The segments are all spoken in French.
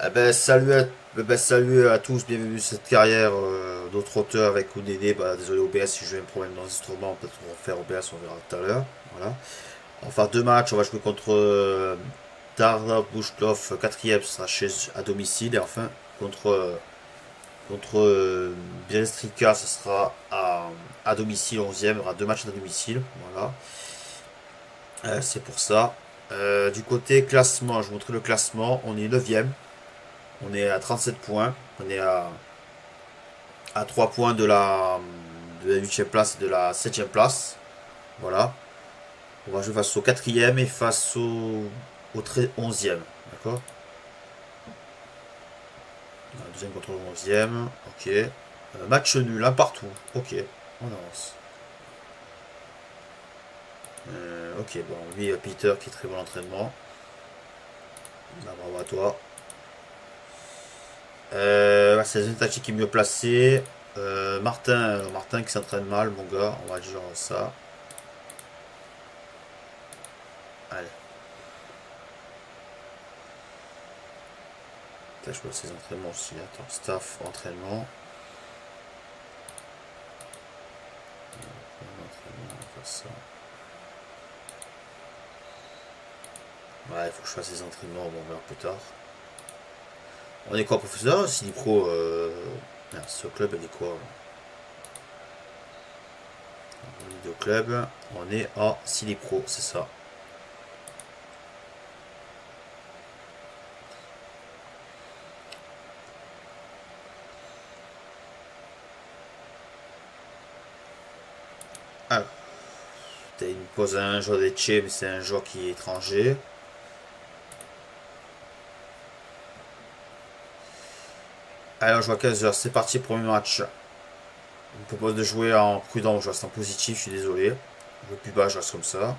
Eh ben, salut, à, eh ben, salut à tous, bienvenue sur cette carrière euh, d'autres auteurs avec ODD. Bah, désolé OBS si j'ai un problème d'enregistrement, peut-être on va faire OBS, on verra tout à l'heure. Voilà. On va faire deux matchs, on va jouer contre euh, Darda Bouchlov, quatrième, ce sera chez, à domicile. Et enfin, contre, euh, contre euh, ce sera à, à domicile, 11e. Il y aura deux matchs à domicile. Voilà. Euh, C'est pour ça. Du côté classement, je vous montre le classement. On est 9e. On est à 37 points. On est à, à 3 points de la, de la 8e place et de la 7e place. Voilà. On va jouer face au 4e et face au, au 11e. D'accord? Deuxième contre le 11e. Ok. Euh, match nul, un partout. Ok. On avance. Euh, ok, bon, lui, Peter qui est très bon entraînement. Bravo à toi. Euh, c'est Zentachi qui est mieux placé. Euh, Martin, euh, Martin qui s'entraîne mal, mon gars. On va dire ça. Allez. Je vois ses entraînements aussi. Attends, staff, entraînement. Ouais, il faut que je fasse les entraînements, bon, on verra plus tard. On est quoi, professeur Sini Pro, ce club, elle est quoi Vidéo club, on est à Pro, c'est ça. Alors, il me pose un joueur des mais c'est un joueur qui est étranger. Alors, je vois 15h, c'est parti, premier match. On me propose de jouer en prudent, je reste en positif, je suis désolé. Je plus bas, je reste comme ça.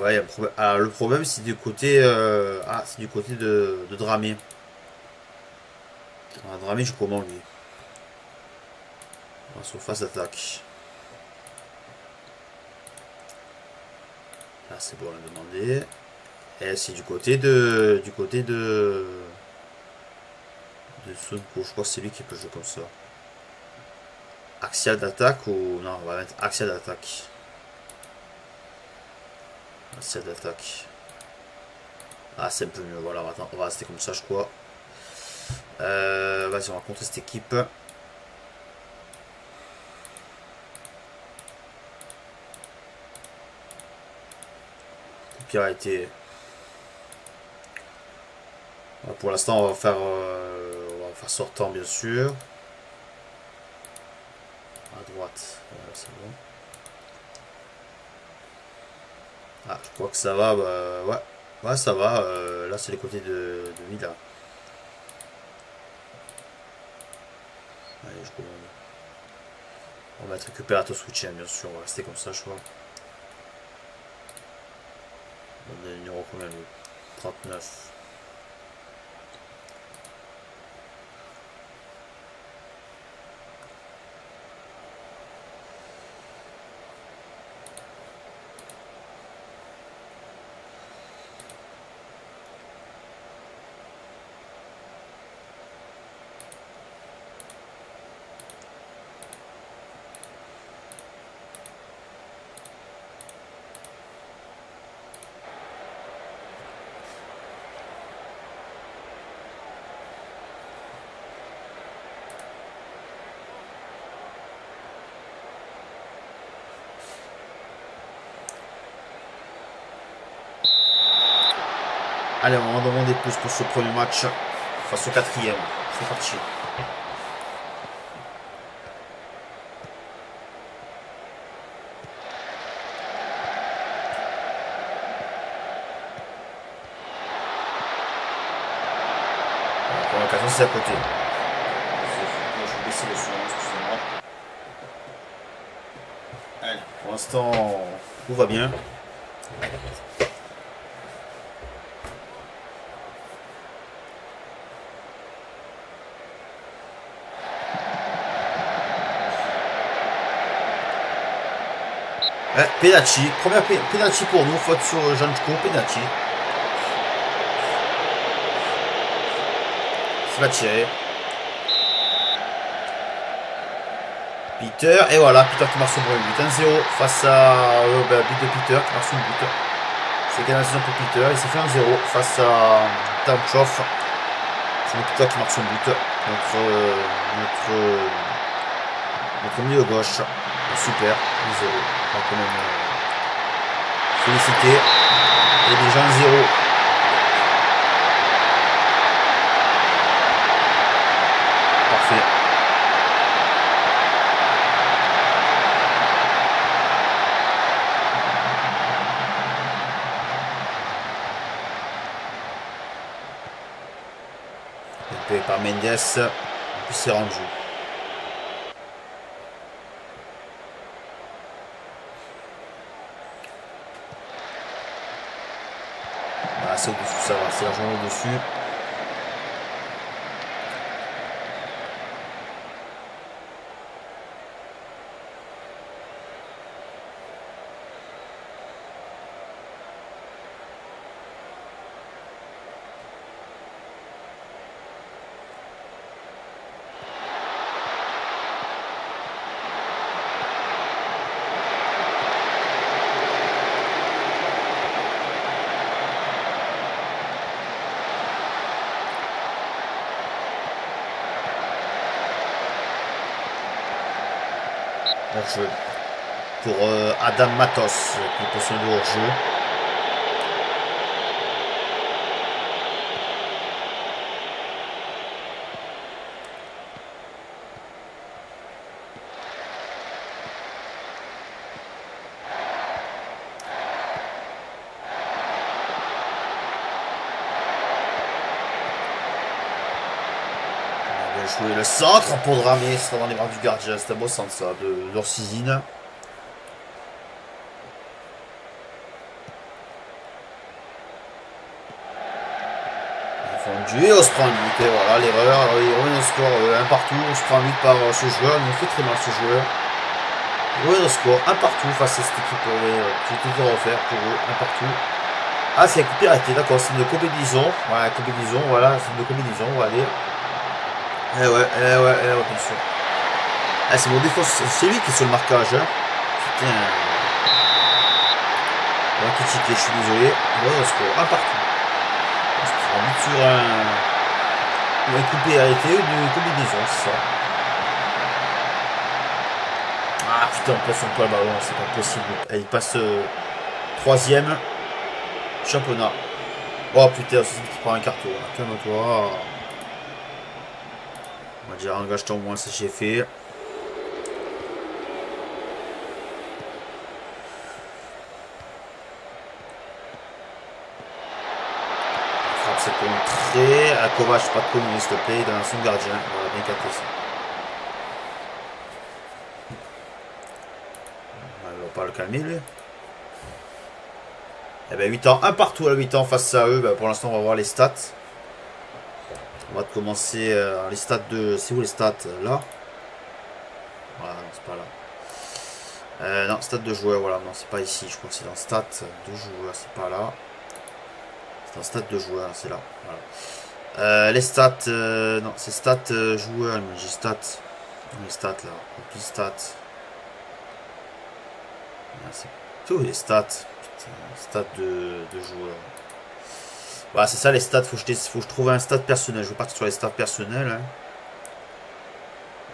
Euh, y a un. Alors, le problème, c'est du côté... euh, Ah, du côté de, de Dramé. Ah, Dramé, je comment, lui? En surface d'attaque. Là, c'est bon, on a demandé. Et c'est du côté de. Du côté de. De Sunko. Je crois que c'est lui qui peut jouer comme ça. Axial d'attaque ou. Non, on va mettre axial d'attaque. Axial d'attaque. Ah, c'est un peu mieux. Voilà, on va rester comme ça, je crois. Euh, Vas-y, on va compter cette équipe. Pire a été. Pour l'instant, on va faire, euh, on va faire sortant, bien sûr. À droite, voilà, c'est bon. Ah, je crois que ça va. Bah, ouais, ouais, ça va. euh, là, c'est les côtés de, de Mila. Allez, je commande. On va être récupérateur switch, bien sûr. On va rester comme ça, je crois. On le numéro combien lui 39. Allez, on va demander plus pour ce premier match face au quatrième. C'est parti. Pour l'occasion, c'est à côté. Je vais baisser le son, excusez-moi. Allez, pour l'instant, tout va bien. Eh, Penalty, première penalty pour nous, faute sur Janchko, penalty. C'est pas tiré. Peter, et voilà, Peter qui marque son premier but. 1-0 face à euh, bah, but de Peter qui marque son but. C'est quelle saison pour Peter, il s'est fait 1-0 face à Tamchov. C'est Peter qui marque son but. Notre, euh, notre, euh, notre milieu gauche. Super, 1-0. quand même euh, féliciter. Et déjà 1-0. Parfait. par Mendes. Puis c'est rendu. Voilà, c'est au-dessus, ça va, c'est largement au-dessus. Pour euh, Adam Matos qui peut son hors jeu. jouer le centre pour dramer, ça dans les bras du gardien. C'est un beau centre ça, de l'Orsizine. Fondu, on se prend un but, et voilà l'erreur, il revient au score euh, un partout, on se prend un but par euh, ce joueur, il fait très mal ce joueur. Il revient au score, un partout face à cette équipe, euh, tout refaire pour eux, un partout. Ah c'est un coup d'accord, c'est une combinaison, voilà, voilà, c'est une combinaison, on va aller. Eh ouais, eh ouais, eh ouais, sûr. Ah, c'est mon défaut, c'est lui qui est sur le marquage. Hein. Putain. On va critiquer, je suis désolé. Ouais, score, un partout. On se prend but sur un. Un coupé arrêté ou une combinaison, c'est ça. Ah putain, on passe pas le ballon, c'est pas possible. Et il passe euh, troisième championnat. Oh putain, c'est qui prend un carton. Calme-toi. On dire engage-toi au moins si j'ai fait. c'est contré. À Kovac, pas de conneries s'il te plaît, dans son gardien. Voilà, bien capté ça. On va pas le calmer lui. Eh ben 8 ans, un partout à 8 ans face à eux. Ben, pour l'instant on va voir les stats. On va commencer euh, les stats de... C'est où les stats? Là? Voilà, non, c'est pas là. Euh, non, stats de joueurs, voilà, non, c'est pas ici. Je crois que c'est dans stats de joueurs, c'est pas là. C'est dans stats de joueurs, c'est là. Voilà. Euh, les stats, non, c'est stats joueurs, mais j'ai stats. Les stats là, copie stats. C'est tous les stats. Putain, stats de, de joueurs. Voilà, c'est ça les stats. Faut que, je, faut que je trouve un stat personnel. Je vais partir sur les stats personnels. Hein.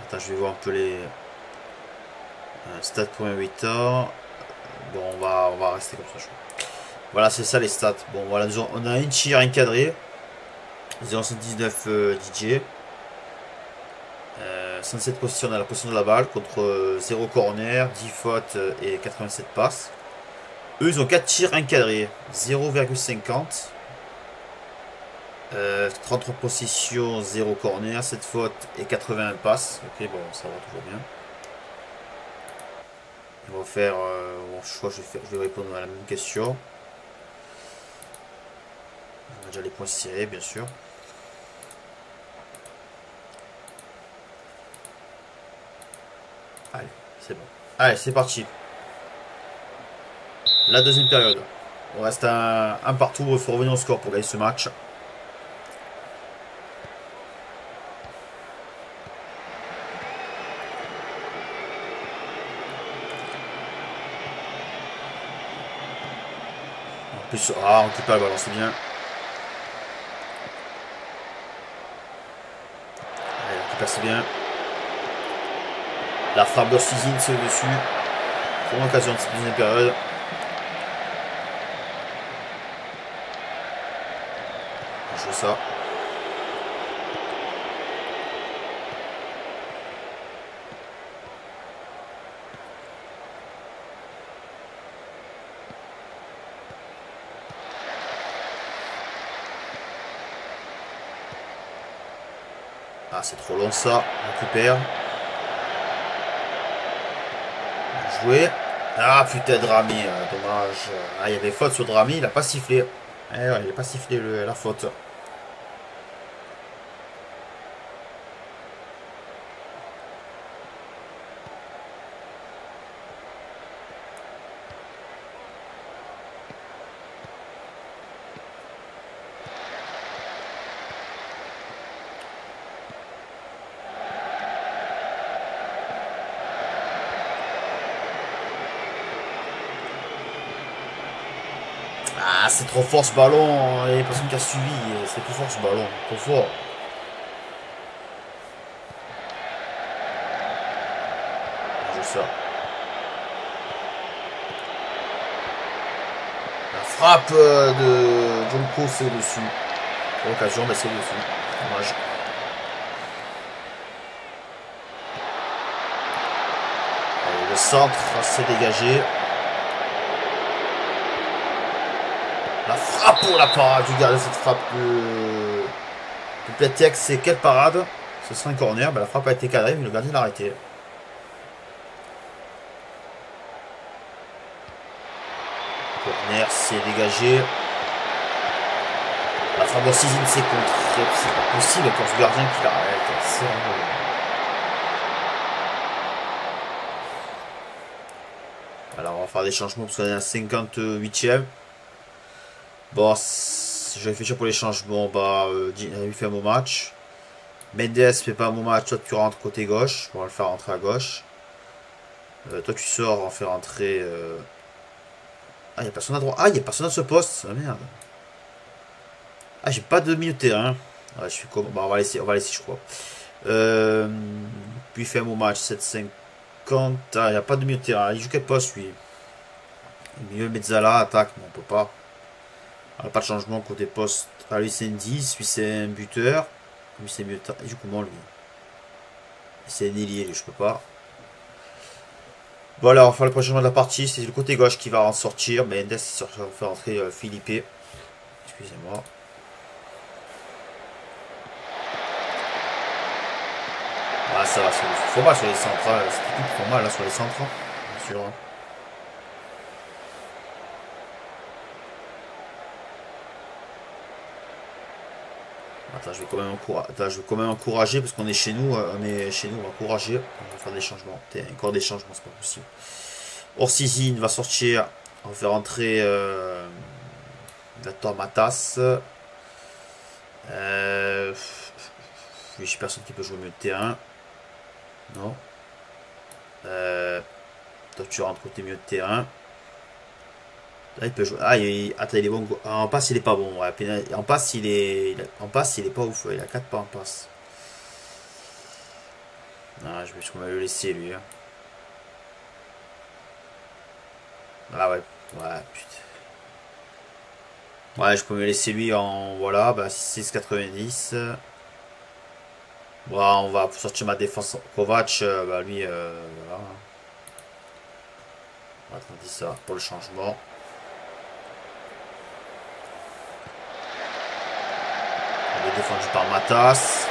Attends, je vais voir un peu les euh, stats pour 8 ans. Bon, on va, rester comme ça. Voilà, c'est ça les stats. Bon, voilà, on a un tir encadré. 0,119 euh, DJ. 107 positions dans la position de la balle contre 0 euh, corner, 10 fautes et 87 passes. Eux, ils ont 4 tirs encadrés. 0,50. 33 euh, positions, 0 corner, 7 fautes et 80 passes. Ok, bon, ça va toujours bien. On va faire. Euh, vais, je vais répondre à la même question. On a déjà les points serrés, bien sûr. Allez, c'est bon. Allez, c'est parti. la deuxième période. On reste un, un partout, il faut revenir au score pour gagner ce match. Plus, ah, on récupère le ballon, c'est bien. Allez, on récupère, c'est bien. La frappe de c'est au-dessus. Pour l'occasion de cette deuxième période. Je ça. Ah, c'est trop long ça. On récupère. Jouer. Ah putain, Drami, euh, dommage. Ah, il y avait faute sur Drami, il a pas sifflé. Eh il a pas sifflé la faute. C'est trop fort ce ballon. Il y a personne qui a suivi. C'est plus fort ce ballon. Trop fort. Je ça. La frappe euh, de c'est au-dessus. Pour l'occasion, mais c'est au-dessus. Dommage. le centre, c'est dégagé. La frappe pour la parade. Regardez cette frappe de, de C'est quelle parade? Ce sera un corner. Ben, la frappe a été cadrée, mais le gardien l'a arrêté. Corner, c'est dégagé. La frappe de c'est contre. C'est pas possible pour ce gardien qui l'arrête. Alors on va faire des changements parce qu'on est à 58ème. Bon, je vais réfléchir pour les changements. Bah, euh, il fait bon match. Mendes fait pas bon match. Toi, tu rentres côté gauche. On va le faire rentrer à gauche. Euh, toi, tu sors, on fait rentrer. Euh... Ah, il a personne à droite. Ah, il a personne à ce poste. Ah, merde. Ah, j'ai pas de milieu de terrain. Ah, je suis comme. Bah, on va laisser, on va laisser, je crois. Euh... Puis fait bon match. 7,50. Ah, il n'y a pas de milieu de terrain. Il joue quel poste, lui? Milieu Mezzala, attaque. mais on peut pas pas de changement côté poste. Lui, c'est un 10. Lui, c'est un buteur. Lui, c'est mieux. Il joue comment, lui C'est un ailier, je peux pas. Voilà, on va faire le prochain de la partie. C'est le côté gauche qui va en sortir. Mais Mendes, il faire entrer euh, Philippe. Excusez-moi. Ah, ça va, faut mal sur les centres. C'est faut mal là sur les centres. Bien sûr. Hein. Je vais quand même encourager, je parce qu'on est chez nous, euh, on est chez nous, on va encourager, on va faire des changements. Encore des changements, c'est pas possible. Orsizine va sortir, on va faire entrer euh, Matas. Euh, oui, j'ai personne qui peut jouer milieu de terrain. Non. Euh, toi, tu rentres côté milieu de terrain. Là, il peut jouer. Ah, il, attends, il est bon. En passe, il est pas bon. En passe, il est. En passe, il est pas ouf. Il a 4 pas en passe. Ah, je vais quand même le laisser lui. Hein. Ah ouais. Ouais, putain. Ouais, je peux me laisser lui en. Voilà, bah 6,90. Bon, on va sortir ma défense. Kovac, euh, bah lui, euh, voilà. On va attendre ça pour le changement. Défendu par Matas.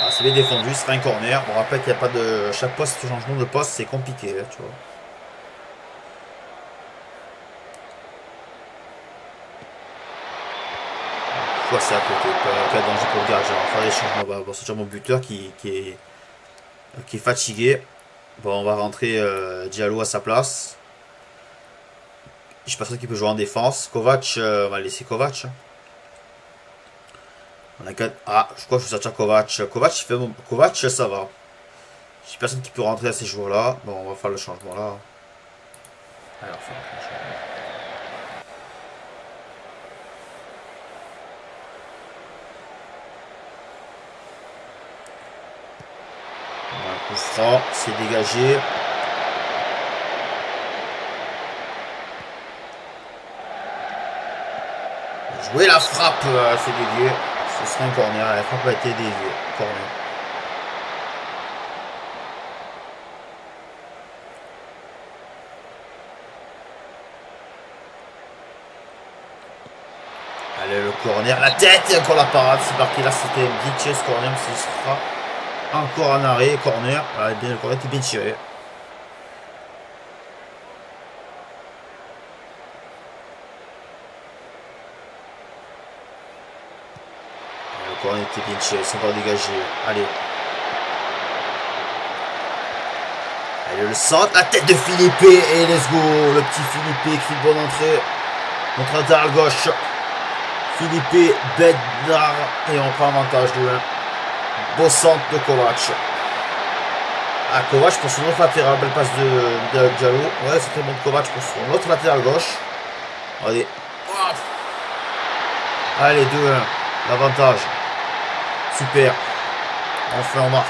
Ah, c'est bien défendu, c'est un corner. On rappelle qu'il n'y a pas de. Chaque poste, changement de poste, c'est compliqué, tu vois. passer à côté. Pas, danger pour le gardien. Faire les changements. On va sortir mon buteur qui est fatigué. Bon, on va rentrer euh, Diallo à sa place. Pas sûr qu'il peut jouer en défense. Kovac, euh, on va laisser Kovac. On a Ah, je crois que je vais sortir Kovac. Kovac, fait Kovac, ça va. J'ai personne qui peut rentrer à ces joueurs-là. Bon, on va faire le changement là. Alors, faire le changement. Un c'est dégagé. Jouer la frappe, euh, c'est dévié. Ce serait un corner. La frappe a été déviée. Corner. Allez, le corner, la tête et encore la parade. C'est marqué là, c'était ce corner, ce sera encore un arrêt, corner. Allez, bien, le corner était bien tiré. On était bien tiré, c'est encore dégagé. Allez. Allez, le centre, la tête de Philippe. Et let's go. Le petit Philippe qui fait une bonne entrée. Notre latéral gauche. Philippe, Bednar. Et on prend avantage de 1. Beau centre de Kovac. Ah, Kovac pour son autre latéral. Belle passe de, de Diallo. Ouais, c'est très bon de Kovac pour son autre latéral gauche. Allez. Allez, 2-1. L'avantage. Super. Enfin on marque.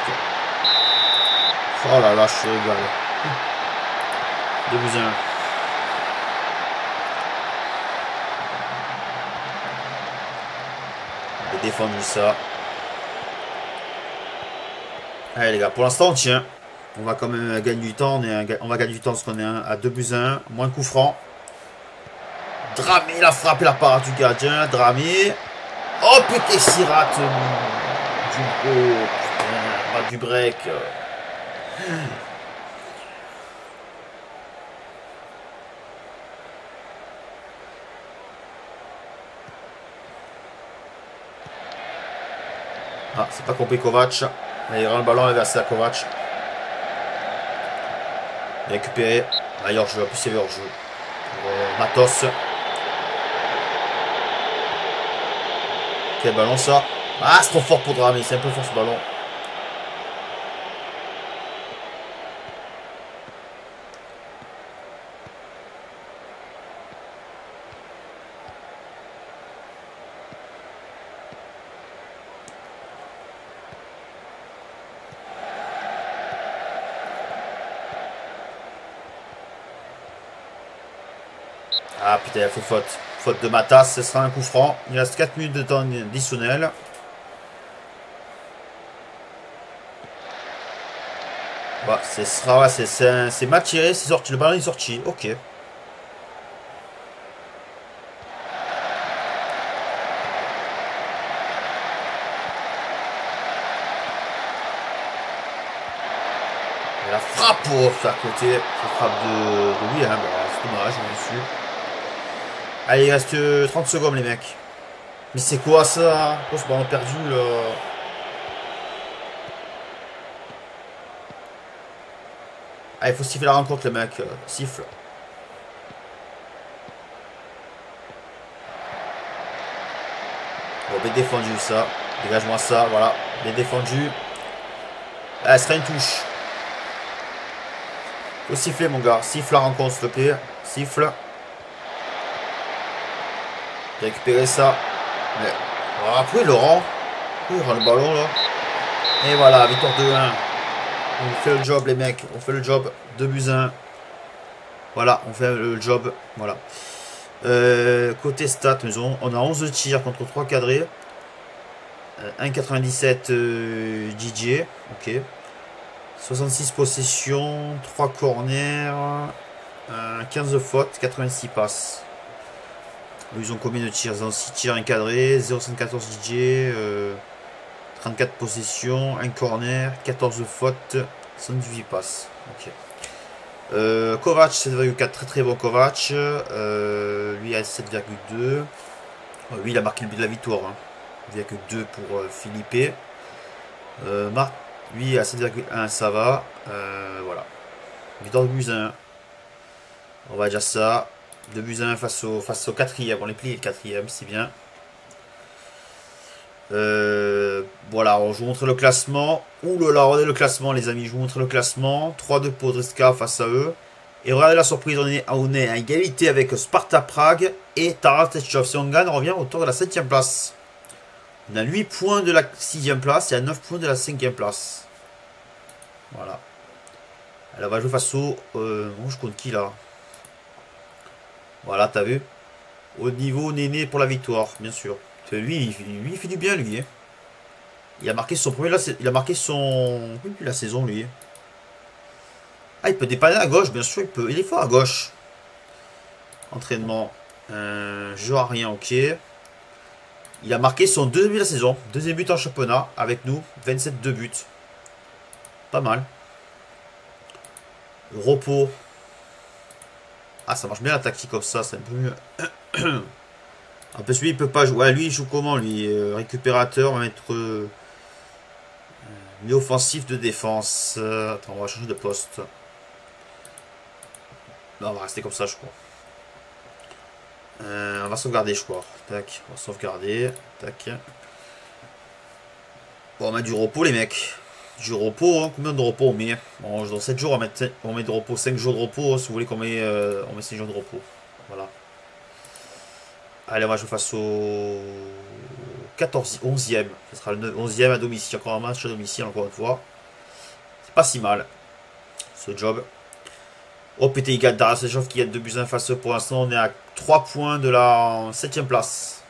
Oh là là, je suis régalé. 2 buts 1. défendu ça. Allez les gars, pour l'instant on tient. On va quand même gagner du temps. On, est on va gagner du temps parce qu'on est à 2 buts 1. Moins de coup franc. Dramé, la frappe la parade du gardien. Dramé. Oh putain, s'il rate du gros, pas du break. Ah, c'est pas compris Kovac. Il rend le ballon inversé à Kovac. Récupéré. D'ailleurs, je vais plus sévère jeu. Matos. Quel ballon ça? Ah, c'est trop fort pour Dramé, c'est un peu fort ce ballon. Ah putain, faut faute. Faute de Matas, ce sera un coup franc. Il reste 4 minutes de temps additionnel. Bah, c'est sera, c'est mal c'est sorti, le ballon est sorti, ok. la frappe à côté, la frappe de, lui, hein, bah, c'est dommage, on Allez, il reste 30 secondes les mecs. Mais c'est quoi ça? Quoi ce ballon perdu là Ah, il faut siffler la rencontre, le mec. Euh, siffle. Bon, bien défendu, ça. Dégage-moi ça, voilà. Bien défendu. Ah, ce sera une touche. Faut siffler, mon gars. Siffle la rencontre, s'il te plaît. Siffle. Récupérer ça. Mais... Oh, après, Laurent. rend? Le ballon, là? Et voilà, victoire 2-1. On fait le job, les mecs. On fait le job. 2 buts 1. Voilà, on fait le job. Voilà. Euh, côté stats, on a 11 tirs contre 3 cadrés. 1,97 euh, DJ. Ok. 66 possessions, 3 corners, 15 fautes, 86 passes. Ils ont combien de tirs Ils ont 6 tirs encadrés, 0,74 DJ, 34 possessions, 1 corner, 14 fautes, 118 passes. Ok. Euh, Kovac 7,4, très très bon Kovac. Euh, lui a 7,2. lui il a marqué le but de la victoire. Hein. Il n'y a que 2 pour euh, Philippe. Euh, Marc, lui, à 7,1, ça va. Euh, voilà. Victor de. On va dire ça. De Buzyn face au, face au quatrième. On les plie le quatrième, c'est bien. Euh, voilà, je vous montre le classement. Ouh là là, regardez le classement, les amis. Je vous montre le classement. 3-2 pour Driska face à eux. Et regardez la surprise, on est, on à égalité avec Sparta Prague et Taras Techov. Si on gagne, on revient autour de la 7 place. On a 8 points de la 6 place et à 9 points de la 5 place. Voilà. Elle va jouer face au... Euh, je compte qui là? Voilà, t'as vu Au niveau Néné pour la victoire, bien sûr. Lui, il, lui, il fait du bien, lui. Hein. Il a marqué son premier... Là, il a marqué son... Oui, la saison, lui. Ah, il peut dépanner à gauche, bien sûr, il peut. Il est fort à gauche. Entraînement. Euh, jeu à rien, ok. Il a marqué son deuxième but de la saison. Deuxième but en championnat avec nous. 27 2 buts. Pas mal. Repos. Ah, ça marche bien la tactique comme ça. C'est un peu mieux. en plus, lui, il peut pas jouer. Ouais, lui, il joue comment Lui, euh, récupérateur. On va mettre. Euh, offensif de défense. attends, on va changer de poste. Non, on va rester comme ça, je crois. Euh, on va sauvegarder, je crois. Tac, on va sauvegarder. Tac. Bon, on met du repos, les mecs. Du repos, hein. combien de repos on met Bon, dans 7 jours, on met, on met de repos. 5 jours de repos, si vous voulez qu'on met, euh, met 5 jours de repos. Voilà. Allez, on va jouer face au 14, 11e. Ce sera le 11e à domicile. Encore un match à domicile, encore une fois. C'est pas si mal, ce job. Oh putain, il gagne Darasechov qui a 2 buts en face. Pour l'instant, on est à 3 points de la 7 place.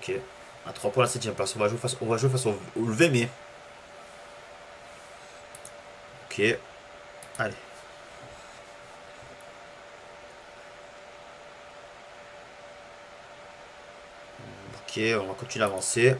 Ok. À 3 points de la 7 place. On va jouer face, on va jouer face au, au VME. Ok. Allez. Ok, on va continuer à avancer.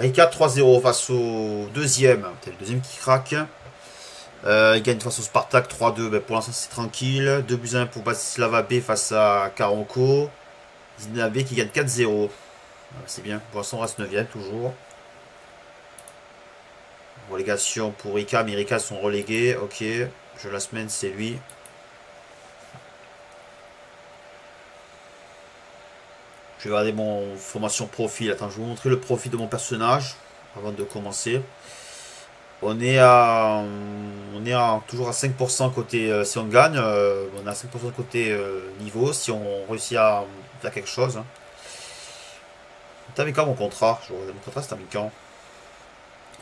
Rika 3-0 face au deuxième. le deuxième qui craque. Euh, il gagne face au Spartak 3-2. Ben, pour l'instant, c'est tranquille. 2 buts 1 pour Batislava B face à Karonko. Zidane B qui gagne 4-0. C'est bien. Pour l'instant, on reste 9 toujours. Relégation pour Rika. Mais Rika sont relégués. Ok. Je la semaine, c'est lui. Je vais regarder mon formation profil. Attends, je vais vous montrer le profil de mon personnage avant de commencer. On est à, on est toujours à 5% côté, euh, si on gagne, euh, on a 5% côté euh, niveau, si on réussit à faire quelque chose. Hein. T'as quand mon contrat? Je regarde mon contrat, c'est terminé quand?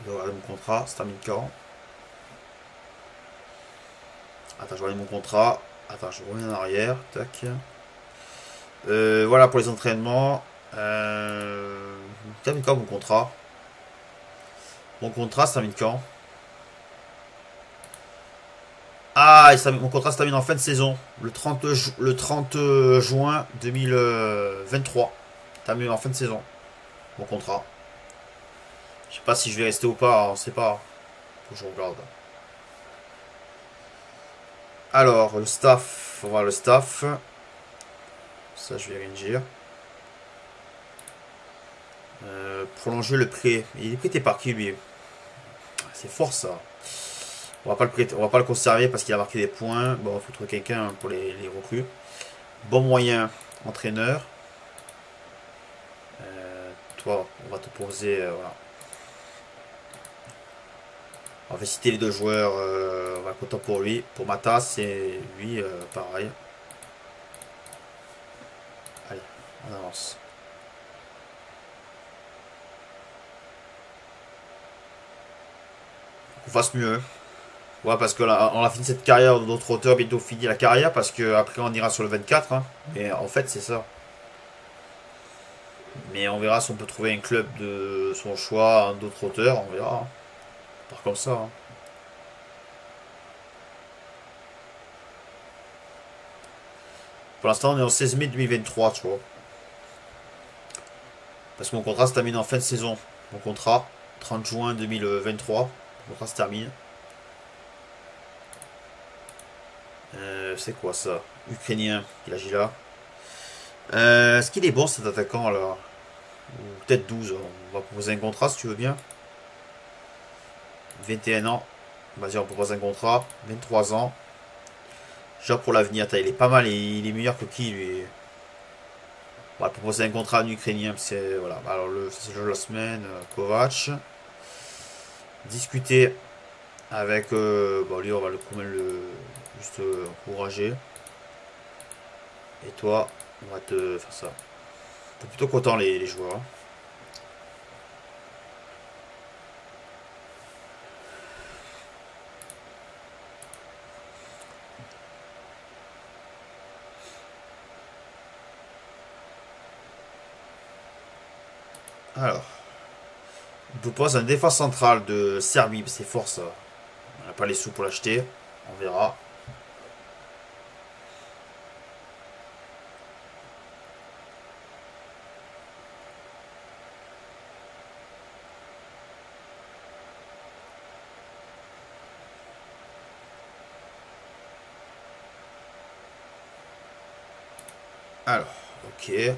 Je regarder mon contrat, c'est terminé quand? Attends, je regarde mon contrat. Attends, je reviens en arrière. Tac. Voilà pour les entraînements. Euh, termine quand mon contrat? Mon contrat ça termine quand? Ah, mon contrat se termine en fin de saison. Le 30, le 30 juin 2023. Termine en fin de saison. Mon contrat. Je sais pas si je vais rester ou pas, on sait pas. Que je regarde. Alors, le staff. On voir le staff. Ça, je vais rien dire. Euh, prolonger le prêt. Il est prêté par qui, lui C'est fort, ça. On va pas le on va pas le conserver parce qu'il a marqué des points. Bon, il faut trouver quelqu'un pour les, recrues. Bon moyen, entraîneur. Euh, toi, on va te poser, euh, voilà. On va citer les deux joueurs. on va content pour lui. Pour Matas, c'est lui, pareil. On avance. On fasse mieux. Ouais, parce que là, on a fini cette carrière d'autres auteurs, bientôt fini la carrière, parce que après on ira sur le 24. Hein. Mais en fait, c'est ça. Mais on verra si on peut trouver un club de son choix, d'autres auteurs, on verra. Par comme ça. Hein. Pour l'instant, on est en 16 mai 2023, tu vois. Parce que mon contrat se termine en fin de saison. mon contrat. 30 juin 2023. Mon contrat se termine. Euh, c'est quoi ça? Ukrainien, il agit là. Euh, est-ce qu'il est bon cet attaquant là peut-être 12. On va proposer un contrat si tu veux bien. 21 ans. Vas-y, on propose un contrat. 23 ans. Genre pour l'avenir. Il est pas mal. Il est meilleur que qui lui? On va proposer un contrat à un Ukrainien. C'est voilà. Alors le le jeu de la semaine. Euh, Kovac. Discuter avec. Bon lui on va le le juste euh, encourager. Et toi, on va te faire ça plutôt content les, joueurs. Hein. Alors, on propose un défense central de Serbie, c'est fort ça. On n'a pas les sous pour l'acheter, on verra. Alors, ok.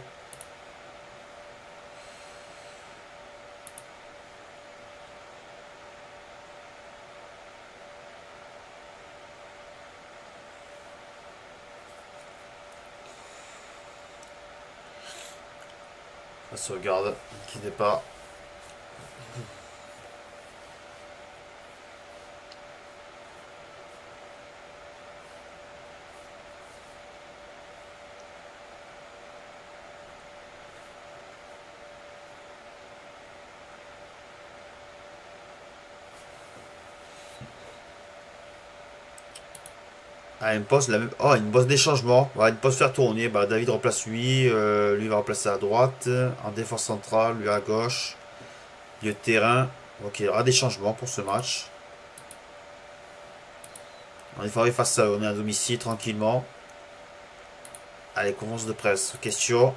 Ça se regarde, n'est pas. Une pause, la même... Oh, une pause d'échangement. une pause faire tourner. Bah, David remplace lui. Euh, lui va remplacer à droite. En défense centrale, lui à gauche. Lieu de terrain. Ok, il y aura des changements pour ce match. On est favori face à on est à domicile tranquillement. Allez, commence de presse. Question.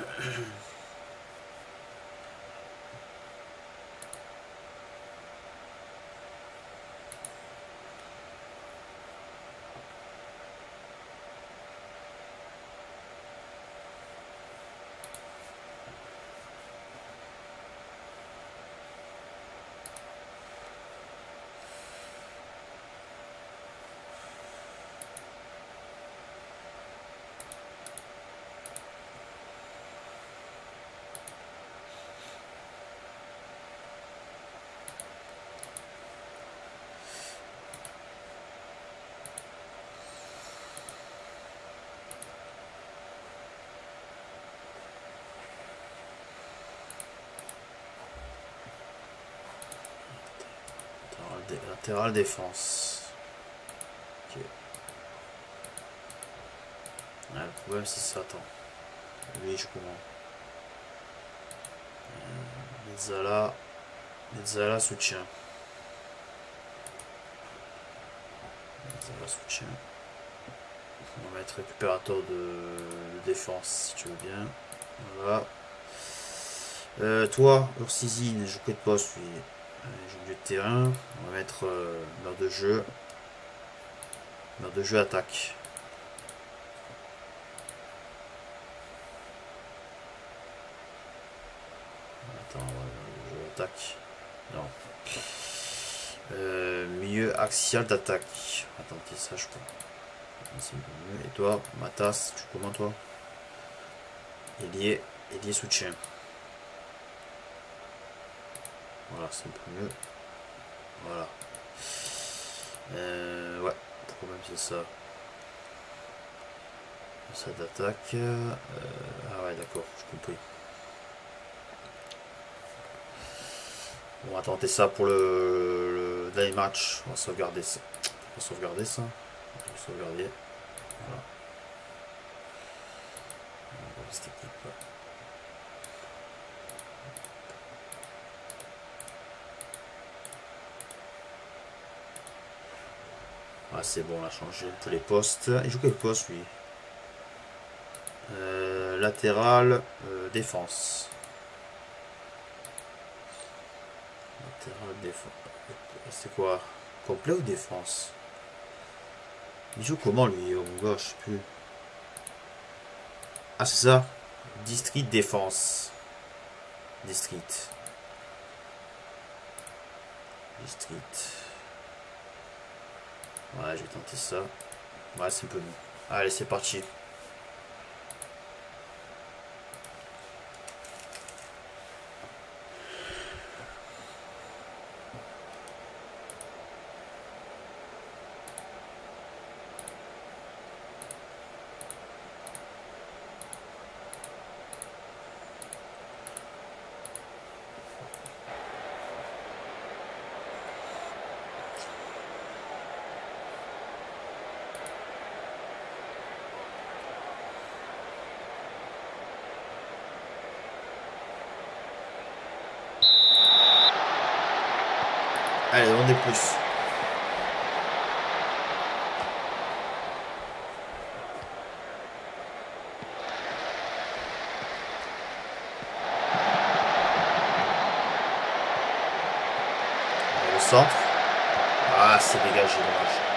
Mm-hmm. latéral défense. Le problème c'est ça, attends. Lui, je comment euh, Mezzala. Mezzala soutien. Mezzala soutien. On va mettre récupérateur de, défense si tu veux bien. Voilà. Euh, toi, Ursizine, je ne pas celui. J'ai de terrain. On va mettre euh, de jeu. Mode de jeu attaque. Attends, je attaque. Non. Euh, milieu axial d'attaque. Attends, ça je crois. Et toi, Matas, tu comment toi? Ailier, ailier soutien. C'est un peu mieux. Voilà. Euh, ouais, pourquoi même c'est ça Ça d'attaque. Euh, ah ouais, d'accord, je compris. On va tenter ça pour le, le match. On va sauvegarder ça. On va sauvegarder ça. On va sauvegarder. Voilà. C'est bon, on a changé tous les postes. Il joue quel poste, lui? Euh, Latéral, euh, défense. Latéral, défense. C'est quoi? Complet ou défense? Il joue comment, lui, au gauche plus. Ah, c'est ça? District défense. District. District. Ouais, je vais tenter ça. Ouais, c'est un peu mieux. Allez, c'est parti. Allez, on. Le centre. Ah, c'est dégagé, dommage.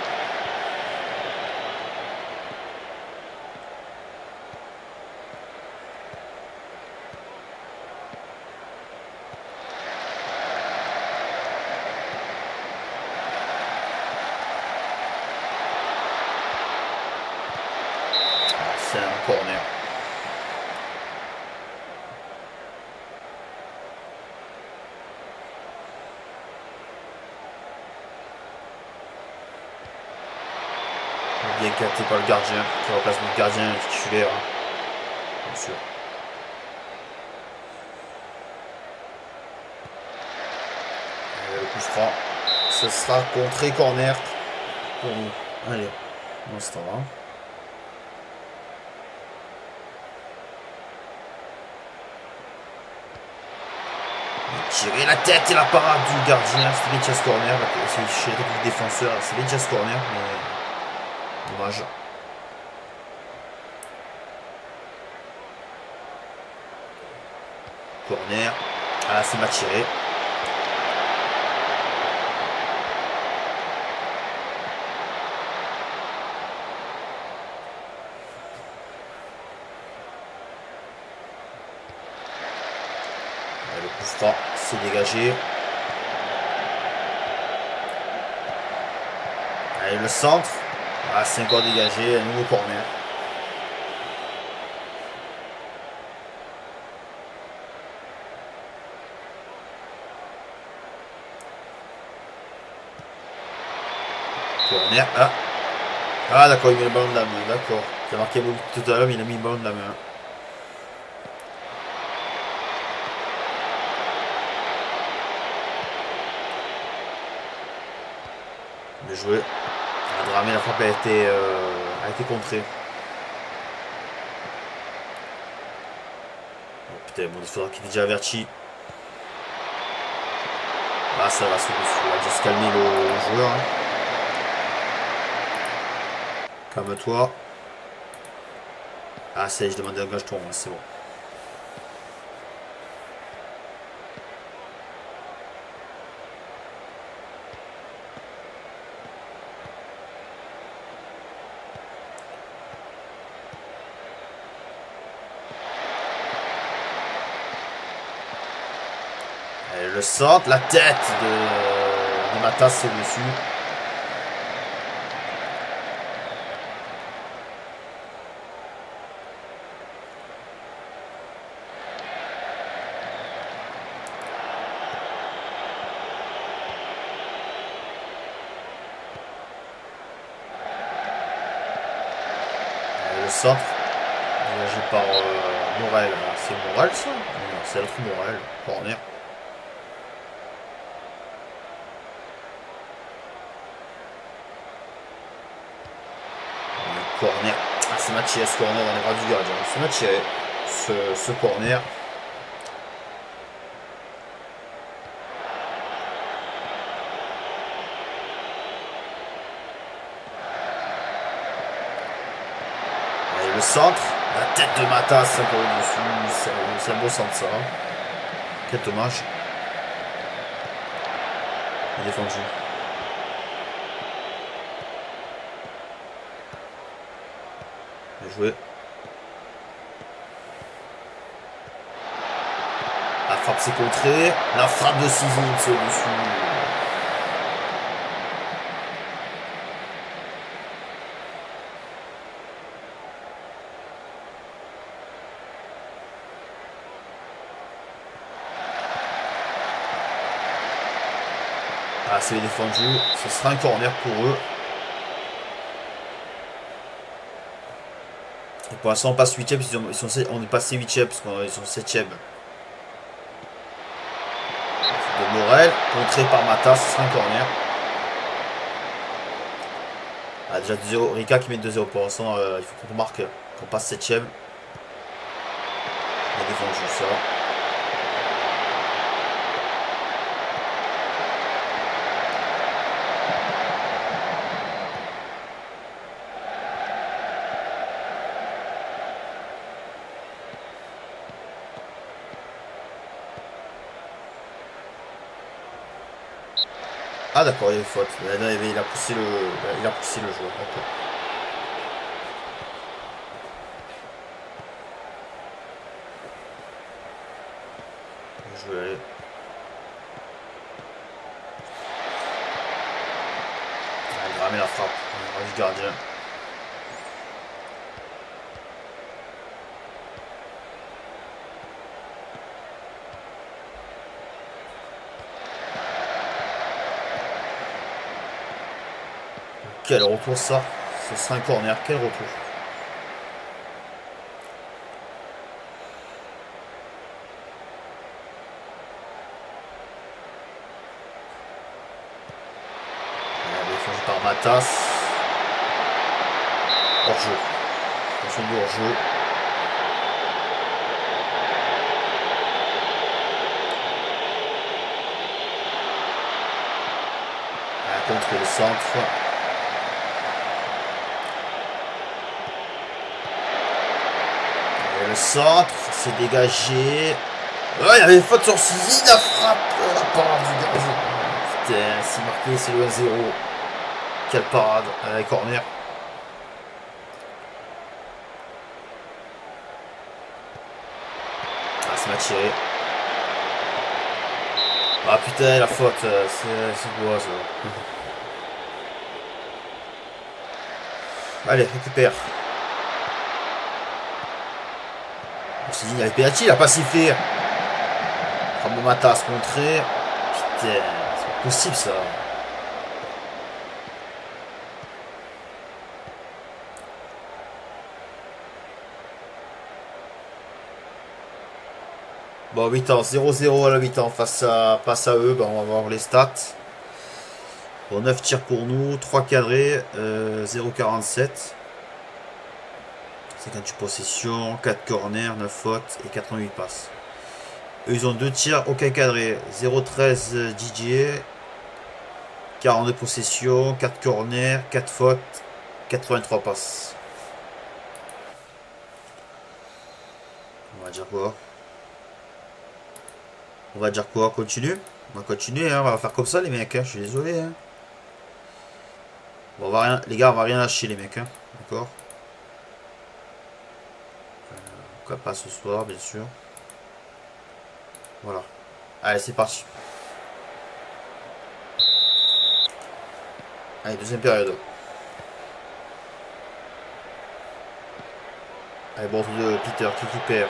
capté par le gardien, qui remplace le gardien titulaire. Hein. Bien sûr. Le coup ce sera contré corner pour nous. Allez, ce temps-là. Tirer la tête et la parade du gardien. C'est Vitias Corner. C'est chez le défenseur. C'est Vitias Corner. Mais Dommage. Corner. Ah, c'est mal tiré. C'est dégagé. Allez, le centre. Ah, c'est encore dégagé, un nouveau corner. Ah Ah d'accord, il met le ballon de la main, d'accord. Il a marqué tout à l'heure, il a mis le ballon de la main. Bien joué. La dramé, la frappe a été, euh, a été contrée. Oh, putain, il faudra qu'il est déjà averti. Ah, ça va se calmer le joueur. Hein. Calme-toi. Ah, ça y est, je demandais un gage-toi, hein, c'est bon. le centre, la tête de, de Matas, c'est dessus. Le centre, dégagé par euh, Morel. C'est Morel ça? C'est l'autre Morel. Corner. corner. Ah, c'est Mathieu ce corner dans les bras du gardien. C'est Mathieu ce, ce corner. Et le la tête de Matas encore au-dessus. C'est un beau centre ça. Quel dommage. Il est défendu. joué. La frappe s'est contrée. La frappe de Sizin, c'est au-dessus. Ah, c'est défendu. Ce sera un corner pour eux. Pour l'instant, on passe 8ème. Ils, on est passé 8ème parce qu'ils sont 7ème. De Morel, contré par Mata, ce sera un corner. Ah, déjà 2-0. Rika qui met 2-0 pour l'instant. Euh, il faut qu'on marque qu'on passe 7ème. On a défendu ça. Ah d'accord, il y a une faute. il a poussé le, il a poussé le joueur vais aller. Il va ramener la frappe. Du gardien. Quel retour ça Ce sera un corner, quel retour par Matas. Hors-jeu. Attention du hors-jeu. contre le centre. Le centre, c'est dégagé. Oh, il y avait faute sur Suzy, la frappe, la parade du gardien. Putain, c'est marqué, c'est le 1-0. Quelle parade, avec corner. Ah, c'est m'a tiré. Ah putain, la faute, c'est beau ça. Allez, récupère. Il avait penalty, il a pas sifflé. Mata se montrer. Putain, c'est pas possible ça. Bon, 8 ans, 0-0 à la 8 ans face à, face à eux, on va voir les stats. Bon, 9 tirs pour nous, 3 cadrés, 0,47. 58 possessions, 4 corners, 9 fautes et 88 passes. Eux, ils ont 2 tirs, aucun cadré. 0,13 DJ, 42 possessions, 4 corners, 4 fautes, 83 passes. On va dire quoi? On va dire quoi? Continue On va continuer, hein. on va faire comme ça les mecs, hein. je suis désolé. Hein. on va rien, les gars, on va rien lâcher les mecs, d'accord? Euh, pas ce soir, bien sûr. Voilà. Allez, c'est parti. Allez, deuxième période. Allez, bon, Peter qui récupère.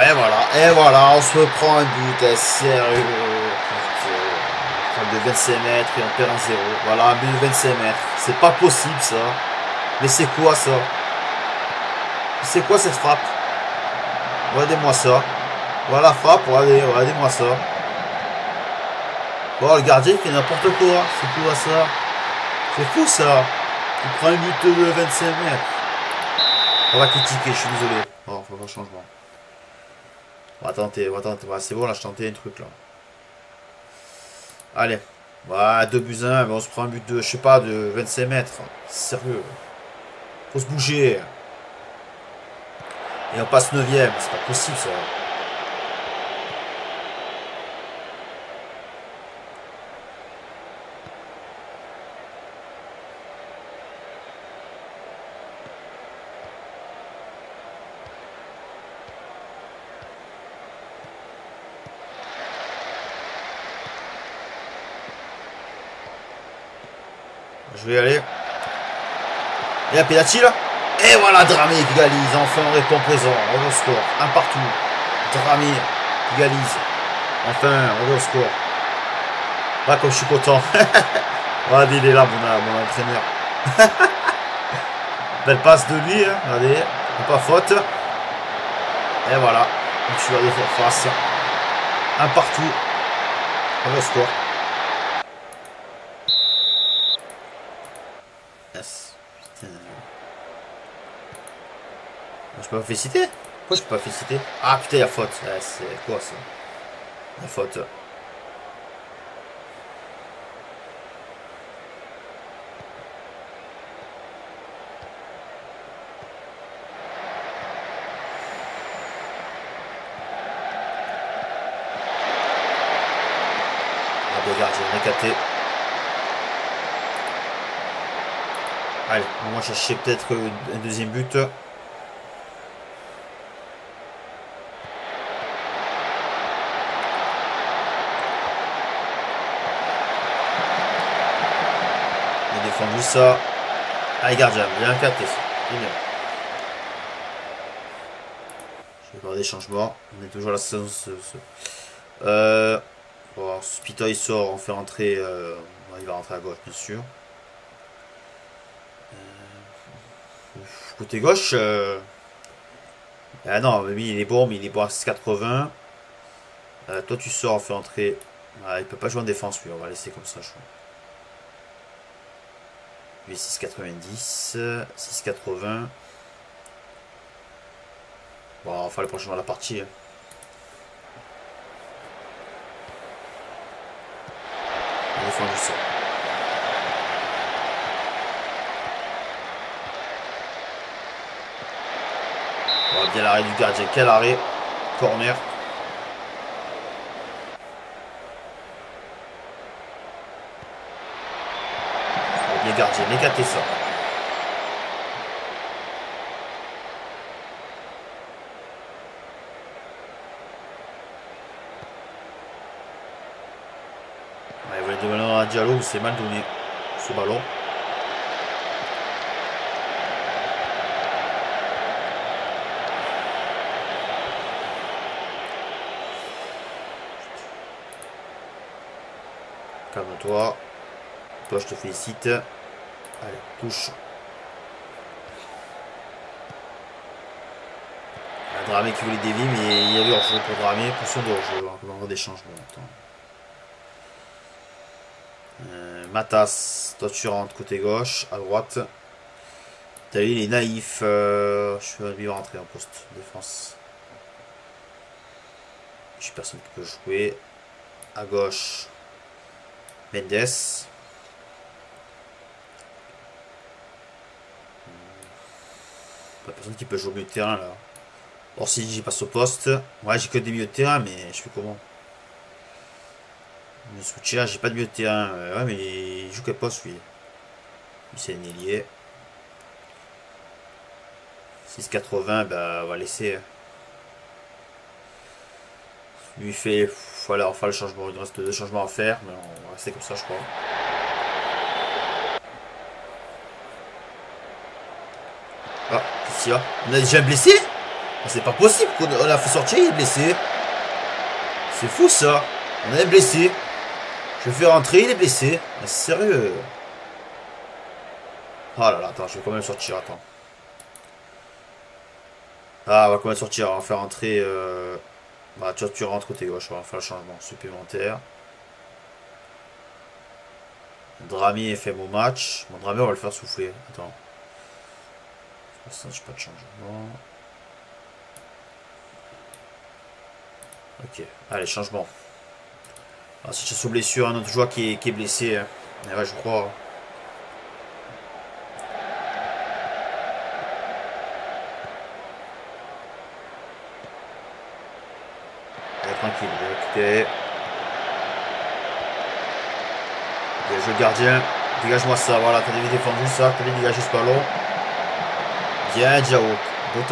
Ouais, voilà. Et voilà, on se prend un but. Eh, sérieux. de 25 mètres et on perd un 0. Voilà, un but de 25 mètres. C'est pas possible, ça. Mais c'est quoi, ça? C'est quoi cette frappe? Regardez-moi ça. Voilà, frappe. Regardez, regardez-moi ça. Oh, le gardien, fait n'importe quoi. C'est quoi, ça? C'est fou, ça. Il prend un but de 25 mètres. On va critiquer, je suis désolé. Oh, faut faire changement. On va tenter, on va tenter. c'est bon, là, je tentais un truc, là. Allez. Voilà, 2 buts 1. on se prend un but de, je sais pas, de 25 mètres. Sérieux. Faut se bouger. Et on passe 9 C'est pas possible, ça. Vais y aller. Et la pénalty là. Et voilà, Dramé qui égalise. Enfin, on répond présent. On au score. Un partout. Dramé qui égalise. Enfin, on au score. Là, comme je suis content. Regardez, il est là, mon, mon entraîneur. Belle passe de lui. Hein. Regardez. Pas faute. Et voilà. Je suis à des face. Un partout. On score. Je peux pas féliciter? Pourquoi je peux pas féliciter? Ah putain, il y a faute. c'est quoi ça? La faute. Ah, bien gardien, bien capté. Chercher peut-être un deuxième but. ça. Allez, gardien, bien capté. Bien. Je vais voir des changements. On est toujours à la saison. Euh, bon, Spita il sort, on fait rentrer. Euh, il va rentrer à gauche, bien sûr. Côté gauche. Euh, ah non, lui il est bon, mais il est bon à 6,80. Euh, toi tu sors, on fait entrer. Ah, il peut pas jouer en défense, lui. On va laisser comme ça, je crois. 6,90, 6,80. Bon, on va faire le prochain dans la partie. Hein. Bien l'arrêt du gardien. Quel arrêt Corner. gardien, écartez ça. Ouais, il voulait demander à Diallo, c'est mal donné ce ballon. Calme-toi. Toi, je te félicite. Allez, touche. Dramé qui voulait dévier, mais il y avait hors-jeu pour Dramé. Position de hors-jeu. On va avoir des changements. Euh, Matas, toi tu rentres côté gauche, à droite. T'as vu, il est naïf. Euh, je suis lui rentrer en poste défense. Je suis personne qui peut jouer. À gauche, Mendes. Pas personne qui peut jouer au milieu de terrain là. Or si j'y passe au poste. Ouais, j'ai que des milieux de terrain, mais je fais comment Le switcher, j'ai pas de milieu de terrain. Ouais, mais il joue quel poste lui? C'est un ailier. 6,80, bah on va laisser. Lui fait. Voilà, fera le changement. Il reste deux changements à faire, mais on va rester comme ça, je crois. Ah, qu'est-ce qu'il y a? On a déjà un blessé? Ah, C'est pas possible qu'on l'a fait sortir, il est blessé. C'est fou ça. On a un blessé. Je fais rentrer, il est blessé. Mais sérieux. Oh là là, attends, je vais quand même sortir, attends. Ah, on va quand même sortir, on va faire rentrer... Euh... Bah, tu, tu rentres côté gauche, on va faire le changement supplémentaire. Drami est fait mon match. Mon Drami, on va le faire souffler. Attends. Ça, j'ai pas de changement. Ok, allez, changement. Alors, si sous blessure, un autre joueur qui est, blessé. Hein. Mais ouais, je crois. tranquille, récupérer. Bien joué gardien. Dégage-moi ça, voilà, t'as défendu ça, t'as dégagé ce ballon. Bien Diao, beau.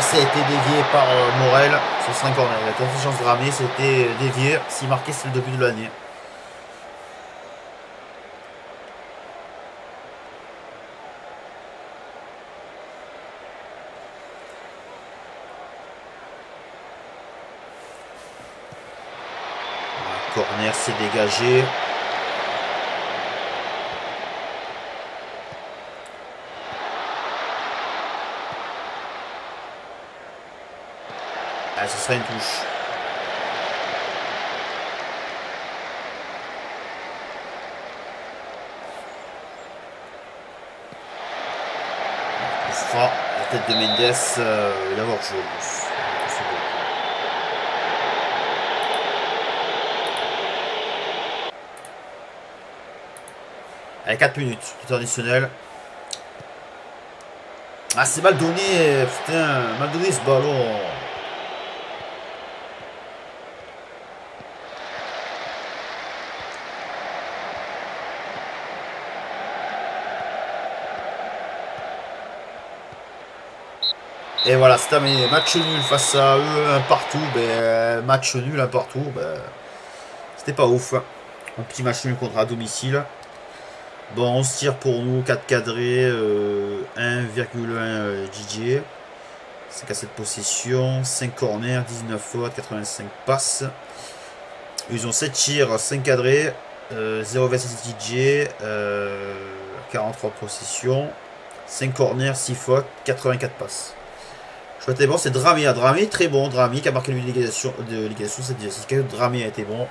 ça a été dévié par euh, Morel. Ce sera un corner. La c'était dévié. Si marqué, c'est le début de l'année. corner s'est dégagé. ce serait une touche. Fera la tête de Mendes, euh, d'abord joué. Allez, 4 minutes, tout additionnel. Ah, c'est mal donné, putain, mal donné ce ballon. Et voilà, c'est terminé. Match nul face à eux, un partout. Ben, match nul, un partout. Ben, C'était pas ouf. Un petit match nul contre à domicile. Bon, on se tire pour nous, 4 cadrés, 1,1 DJ. 5 à 7 possessions, 5 corners, 19 fautes, 85 passes. Ils ont 7 tirs, 5 cadrés, 0,27 DJ, 43 possessions, 5 corners, 6 fautes, 84 passes bon, c'est Dramé. Ah, Dramé, très bon. Dramé qui a marqué l'égalisation de l'égalisation. Dramé a été bon.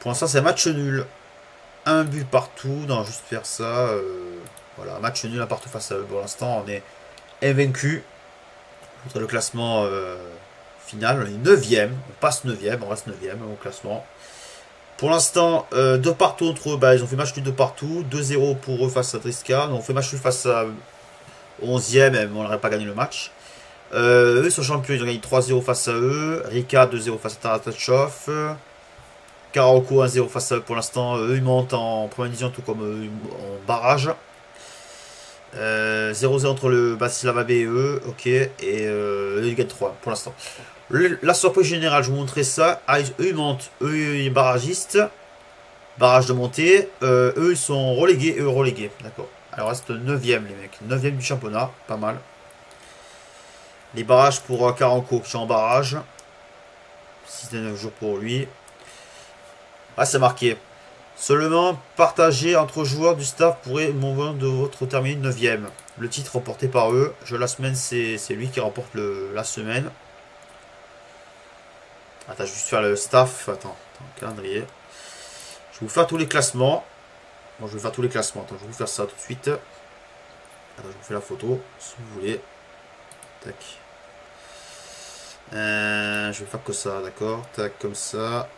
Pour l'instant, c'est match nul. Un but partout. Non, juste faire ça. Euh, voilà, match nul, un partout face à eux. Pour l'instant, on est invaincu. Contre le classement euh, final, on est 9ème. On passe 9ème, on reste 9ème au classement. Pour l'instant, euh, deux partout entre eux. Bah, ils ont fait match nul de partout. 2-0 pour eux face à Triska. on fait match nul face à 11ème, mais on n'aurait pas gagné le match. Euh, eux sont champions, ils ont gagné 3-0 face à eux. Rika 2-0 face à Taratachov. Karoko 1-0 face à eux pour l'instant. Eux ils montent en première division tout comme eux en barrage. 0-0 euh, entre le Basislava B et eux. Ok. Et eux ils gagnent 3 pour l'instant. La surprise générale, je vous montrer ça. Ah, eux ils montent. Eux ils barragistes. Barrage de montée. Euh, eux ils sont relégués. Eux relégués. D'accord. Alors reste 9ème les mecs. 9ème du championnat. Pas mal. Les barrages pour Karanko qui est en barrage. 6 9 jours pour lui. Ah, c'est marqué. Seulement partagé entre joueurs du staff pourrait moment de votre terminer 9ème. Le titre remporté par eux. Je la semaine, c'est lui qui remporte le, la semaine. Attends, je vais juste faire le staff. Attends, attends, calendrier. Je vais vous faire tous les classements. Bon, je vais faire tous les classements. Attends, je vais vous faire ça tout de suite. Attends, je vous fais la photo, si vous voulez. Tac. Euh, je vais faire que ça, d'accord. Tac, comme ça.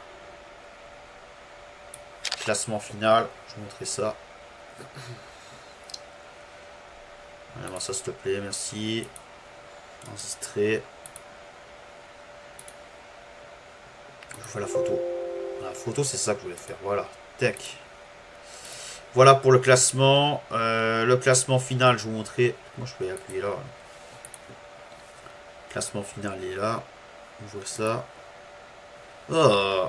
Classement final. Je vais montrer ça. Alors ça, s'il te plaît, merci. Enregistrer. Je vous fais la photo. La photo, c'est ça que je voulais faire. Voilà. Tac. Voilà pour le classement. Euh, le classement final, je vous montrer. Moi, je peux y appuyer là? Classement final il est là. On voit ça. Oh.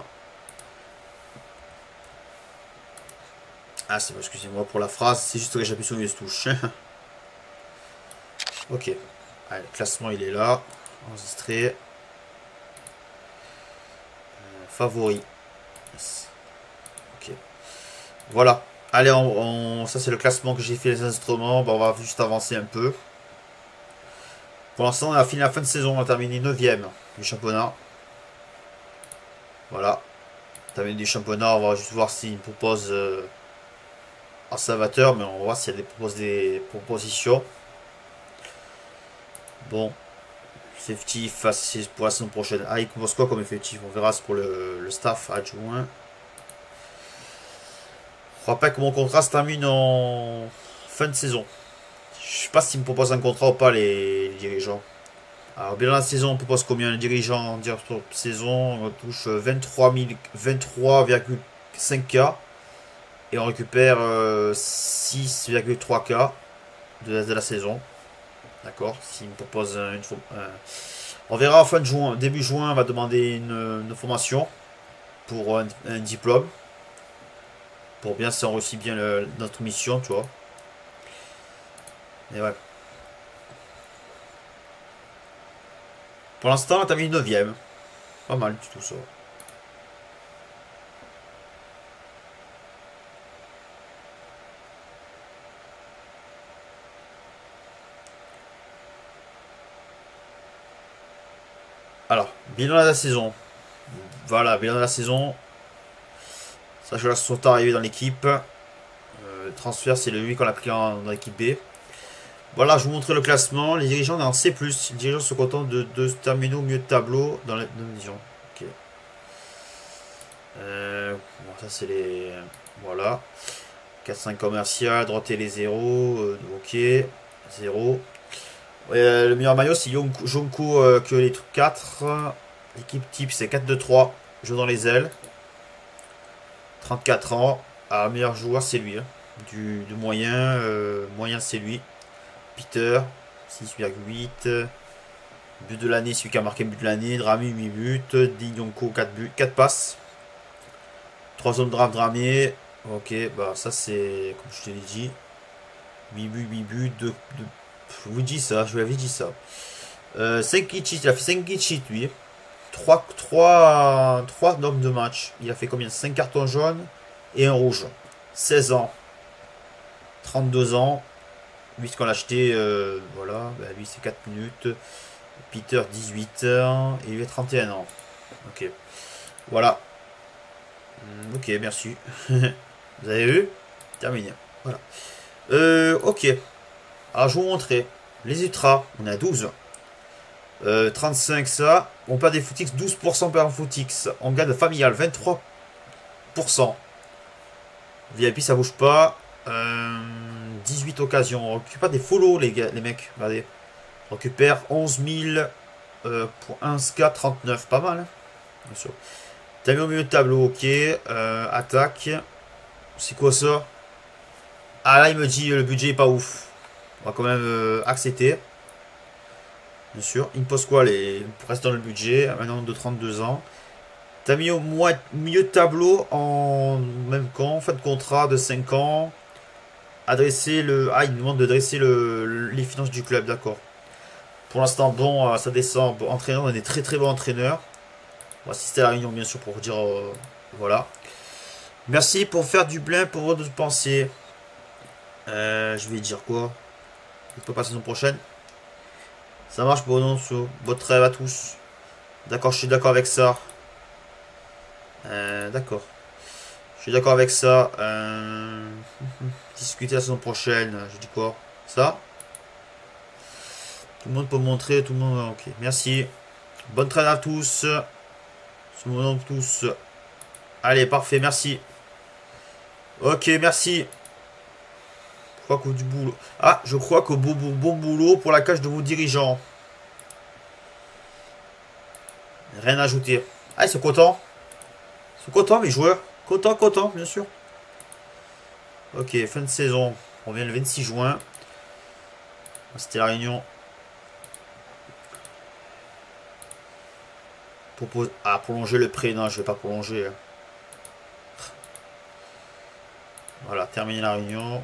Ah, c'est excusez-moi pour la phrase, c'est juste que j'appuie sur une touche. ok. Allez, le classement il est là. Enregistré. Euh, favori. Ok. Voilà. Allez, on, ça c'est le classement que j'ai fait les instruments. on va juste avancer un peu. Pour l'instant, on a fini la fin de saison. On a terminé 9ème du championnat. Voilà. Terminé du championnat. On va juste voir s'il propose euh, un Salvateur. Mais on va voir s'il a des, propositions. Bon. Effectif pour la saison prochaine. Ah, il propose quoi comme effectif? On verra. Pour le, staff adjoint. Je rappelle que mon contrat se termine en fin de saison. Je sais pas s'ils me proposent un contrat ou pas, les, dirigeants. Alors, bien la saison, on propose combien Les dirigeants en saison, on touche 23,5K. Et on récupère 6,3K euh, de, la saison. D'accord? S'ils me proposent une On verra en fin de juin, début juin, on va demander une, formation pour un, diplôme. Pour bien si on bien notre mission, tu vois. Et ouais. Pour l'instant, t'as mis 9ème. Pas mal du tout ça. Alors, bilan de la saison. Voilà, bilan de la saison. Sachant que sont arrivés dans l'équipe. Euh, transfert, c'est le lui qu'on a pris dans l'équipe B. Voilà, je vous montre le classement. Les dirigeants dans C+. Les dirigeants sont contents de, de terminer au mieux de tableau dans la division. Ok. Euh, bon, ça c'est les... Voilà. 4-5 commercial, droite et les 0. Euh, ok. 0. Euh, le meilleur maillot c'est Jonko que les 4. L'équipe type c'est 4-2-3. Joue dans les ailes. 34 ans. Ah, meilleur joueur c'est lui. Hein. Du, moyen. moyen c'est lui. Peter, 6,8. But de l'année, celui qui a marqué but de l'année. Drami, 8 buts. Dinyonko, 4 buts, 4 passes. 3 zones draft Dramier. Ok, bah ça c'est, comme je te l'ai dit, 8 buts, 8 buts, 2, je vous dis ça, je vous avais dit ça. Euh, 5 il a fait 5 hit lui. 3, 3, 3 de match. Il a fait combien? 5 cartons jaunes et un rouge. 16 ans. 32 ans. Lui, ce qu'on a acheté, euh, voilà, bah, lui c'est 4 minutes. Peter 18 ans et lui 31 ans. Ok. Voilà. Hmm, ok, merci. vous avez vu? Terminé. Voilà. Euh, ok. Alors, je vous montrer. Les ultras, on est à 12. 35 ça. On perd des footix, 12% par footix. On gagne familial, 23%. VIP, ça bouge pas. Euh, 18 occasions. On récupère des follow, les, gars, les mecs. Regardez. On récupère 11 000 euh, pour 1K 39. Pas mal, hein bien sûr. T'as mis au milieu de tableau, ok. Euh, attaque. C'est quoi ça? Ah là, il me dit le budget est pas ouf. On va quand même euh, accepter. Bien sûr. Il me pose quoi les... Pour rester dans le budget. Maintenant de 32 ans. T'as mis au milieu de tableau en même camp, fin de contrat de 5 ans. Adresser le. Ah, il demande de dresser le, les finances du club, d'accord. Pour l'instant, bon, euh, ça descend. Bon, entraîneur, on est très très bon entraîneur. On va assister à la réunion, bien sûr, pour dire. Euh, voilà. Merci pour faire du bien pour votre pensée. Euh, je vais dire quoi? Passer la saison prochaine. Ça marche pour nous. Votre rêve à tous. D'accord, je suis d'accord avec ça. Euh, d'accord. Je suis d'accord avec ça. Euh, discuter la saison prochaine. Je dis quoi? Ça? Tout le monde peut montrer. Tout le monde. Ok. Merci. Bonne traîne à tous. Nous tous. Allez, parfait. Merci. Ok, merci. Je crois que du boulot. Ah, je crois que bon, bon boulot pour la cage de vos dirigeants. Rien à ajouter. Ah, ils sont contents. Ils sont contents, mes joueurs. Contents, contents, bien sûr. Ok, fin de saison. On vient le 26 juin. C'était la réunion. Propose... Ah, prolonger le prêt. Non, je vais pas prolonger. Hein. Voilà, terminer la réunion.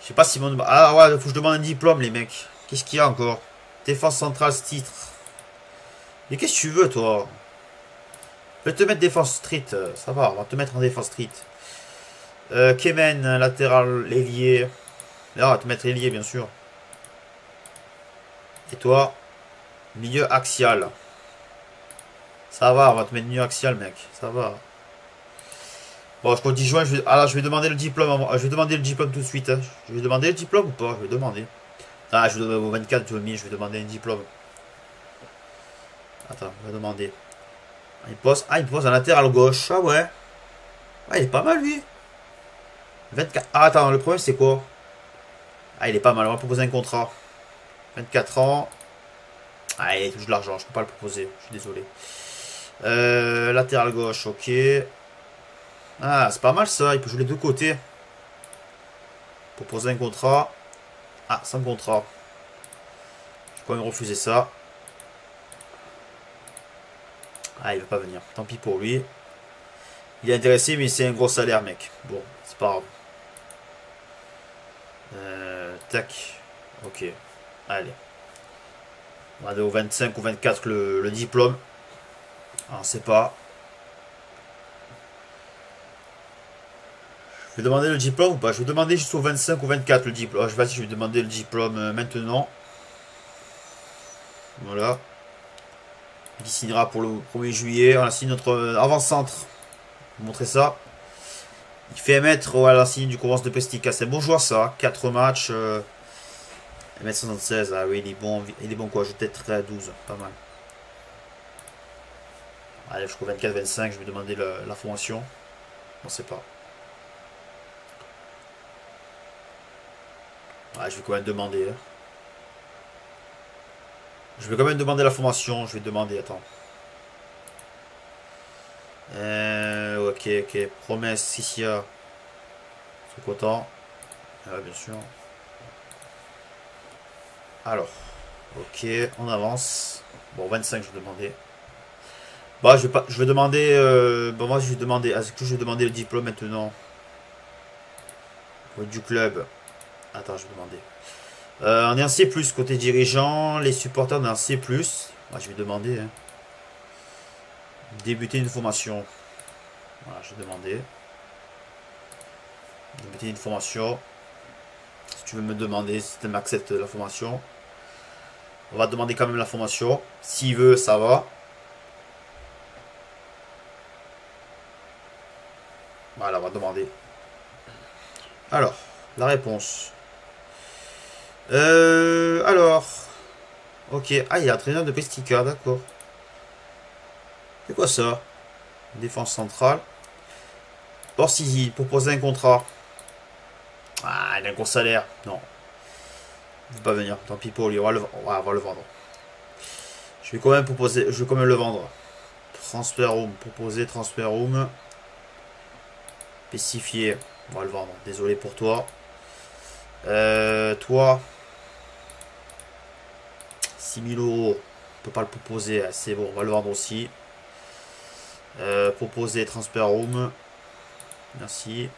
Je sais pas si mon... Ah ouais, faut que je demande un diplôme, les mecs. Qu'est-ce qu'il y a encore? Défense centrale, ce titre. Mais qu'est-ce que tu veux, toi? Je vais te mettre défense street. Euh, ça va, on va te mettre en défense street. Euh, Kemen, latéral, ailier. Là, on va te mettre ailier, bien sûr. Et toi Milieu axial. Ça va, on va te mettre milieu axial, mec. Ça va. Bon, je dis juin, je vais... Ah je vais demander le diplôme. Je vais demander le diplôme tout de suite. Hein. Je vais demander le diplôme ou pas? Je vais demander. Ah, je vais demander au 24, je vais demander un diplôme. Attends, je vais demander. Il pose... Ah, il pose à latéral gauche. Ah ouais. Ah, il est pas mal, lui. 24... Ah, attends, le problème, c'est quoi? Ah, il est pas mal. On va proposer un contrat. 24 ans. Ah, il touche de l'argent. Je peux pas le proposer. Je suis désolé. Euh, latéral gauche, ok. Ah, c'est pas mal ça, il peut jouer les deux côtés. Pour poser un contrat. Ah, sans contrat. Je peux quand même refuser ça. Ah, il veut pas venir. Tant pis pour lui. Il est intéressé, mais c'est un gros salaire, mec. Bon, c'est pas grave. Euh, tac. Ok. Allez. On va aller au 25 ou 24 le, diplôme. Alors, c'est pas. Je vais demander le diplôme ou pas? Je vais demander jusqu'au 25 ou 24 le diplôme. Ah, je vais, je vais demander le diplôme euh, maintenant. Voilà. Il signera pour le 1er juillet. On a signé notre euh, avant-centre. montrer ça. Il fait mettre à la signe du Courance de Pestica. C'est bon joueur ça. 4 matchs. Euh, 1m76. Ah oui, il est bon. Il est bon quoi. Je vais peut-être à 12. Pas mal. Allez, jusqu'au 24-25. Je vais demander la formation. On sait pas. je vais quand même demander. Hein. Je vais quand même demander la formation. Je vais demander, attends. Euh, ok, ok. Promesse, Sissia. C'est content. Ah, bien sûr. Alors. Ok, on avance. Bon, 25, je vais demander. Bah, je vais, pas, je vais demander... Euh, bon, moi, je vais demander... Est-ce que je vais demander le diplôme maintenant Du club. Attends, je vais demander. Euh, on est en C+, côté dirigeant. Les supporters, on est en C+. Moi, je vais demander. Hein. Débuter une formation. Voilà, je demander. Débuter une formation. Si tu veux me demander, si tu m'acceptes la formation. On va demander quand même la formation. S'il veut, ça va. Voilà, on va demander. Alors, la réponse. Euh, alors. Ok. Ah, il y a entraîneur de Pestica, d'accord. C'est quoi ça? Défense centrale. Orsizi, proposer un contrat. Ah, il a un gros salaire. Non. Il veut pas venir. Tant pis pour lui. On va le, le vendre. Je vais quand même proposer. Je vais quand même le vendre. Transfer room. Proposer transfer room. Spécifié. On va le vendre. Désolé pour toi. Euh, toi. 6000 euros. On peut pas le proposer. Ah, c'est bon. On va le vendre aussi. Euh, proposer transfer room. Merci.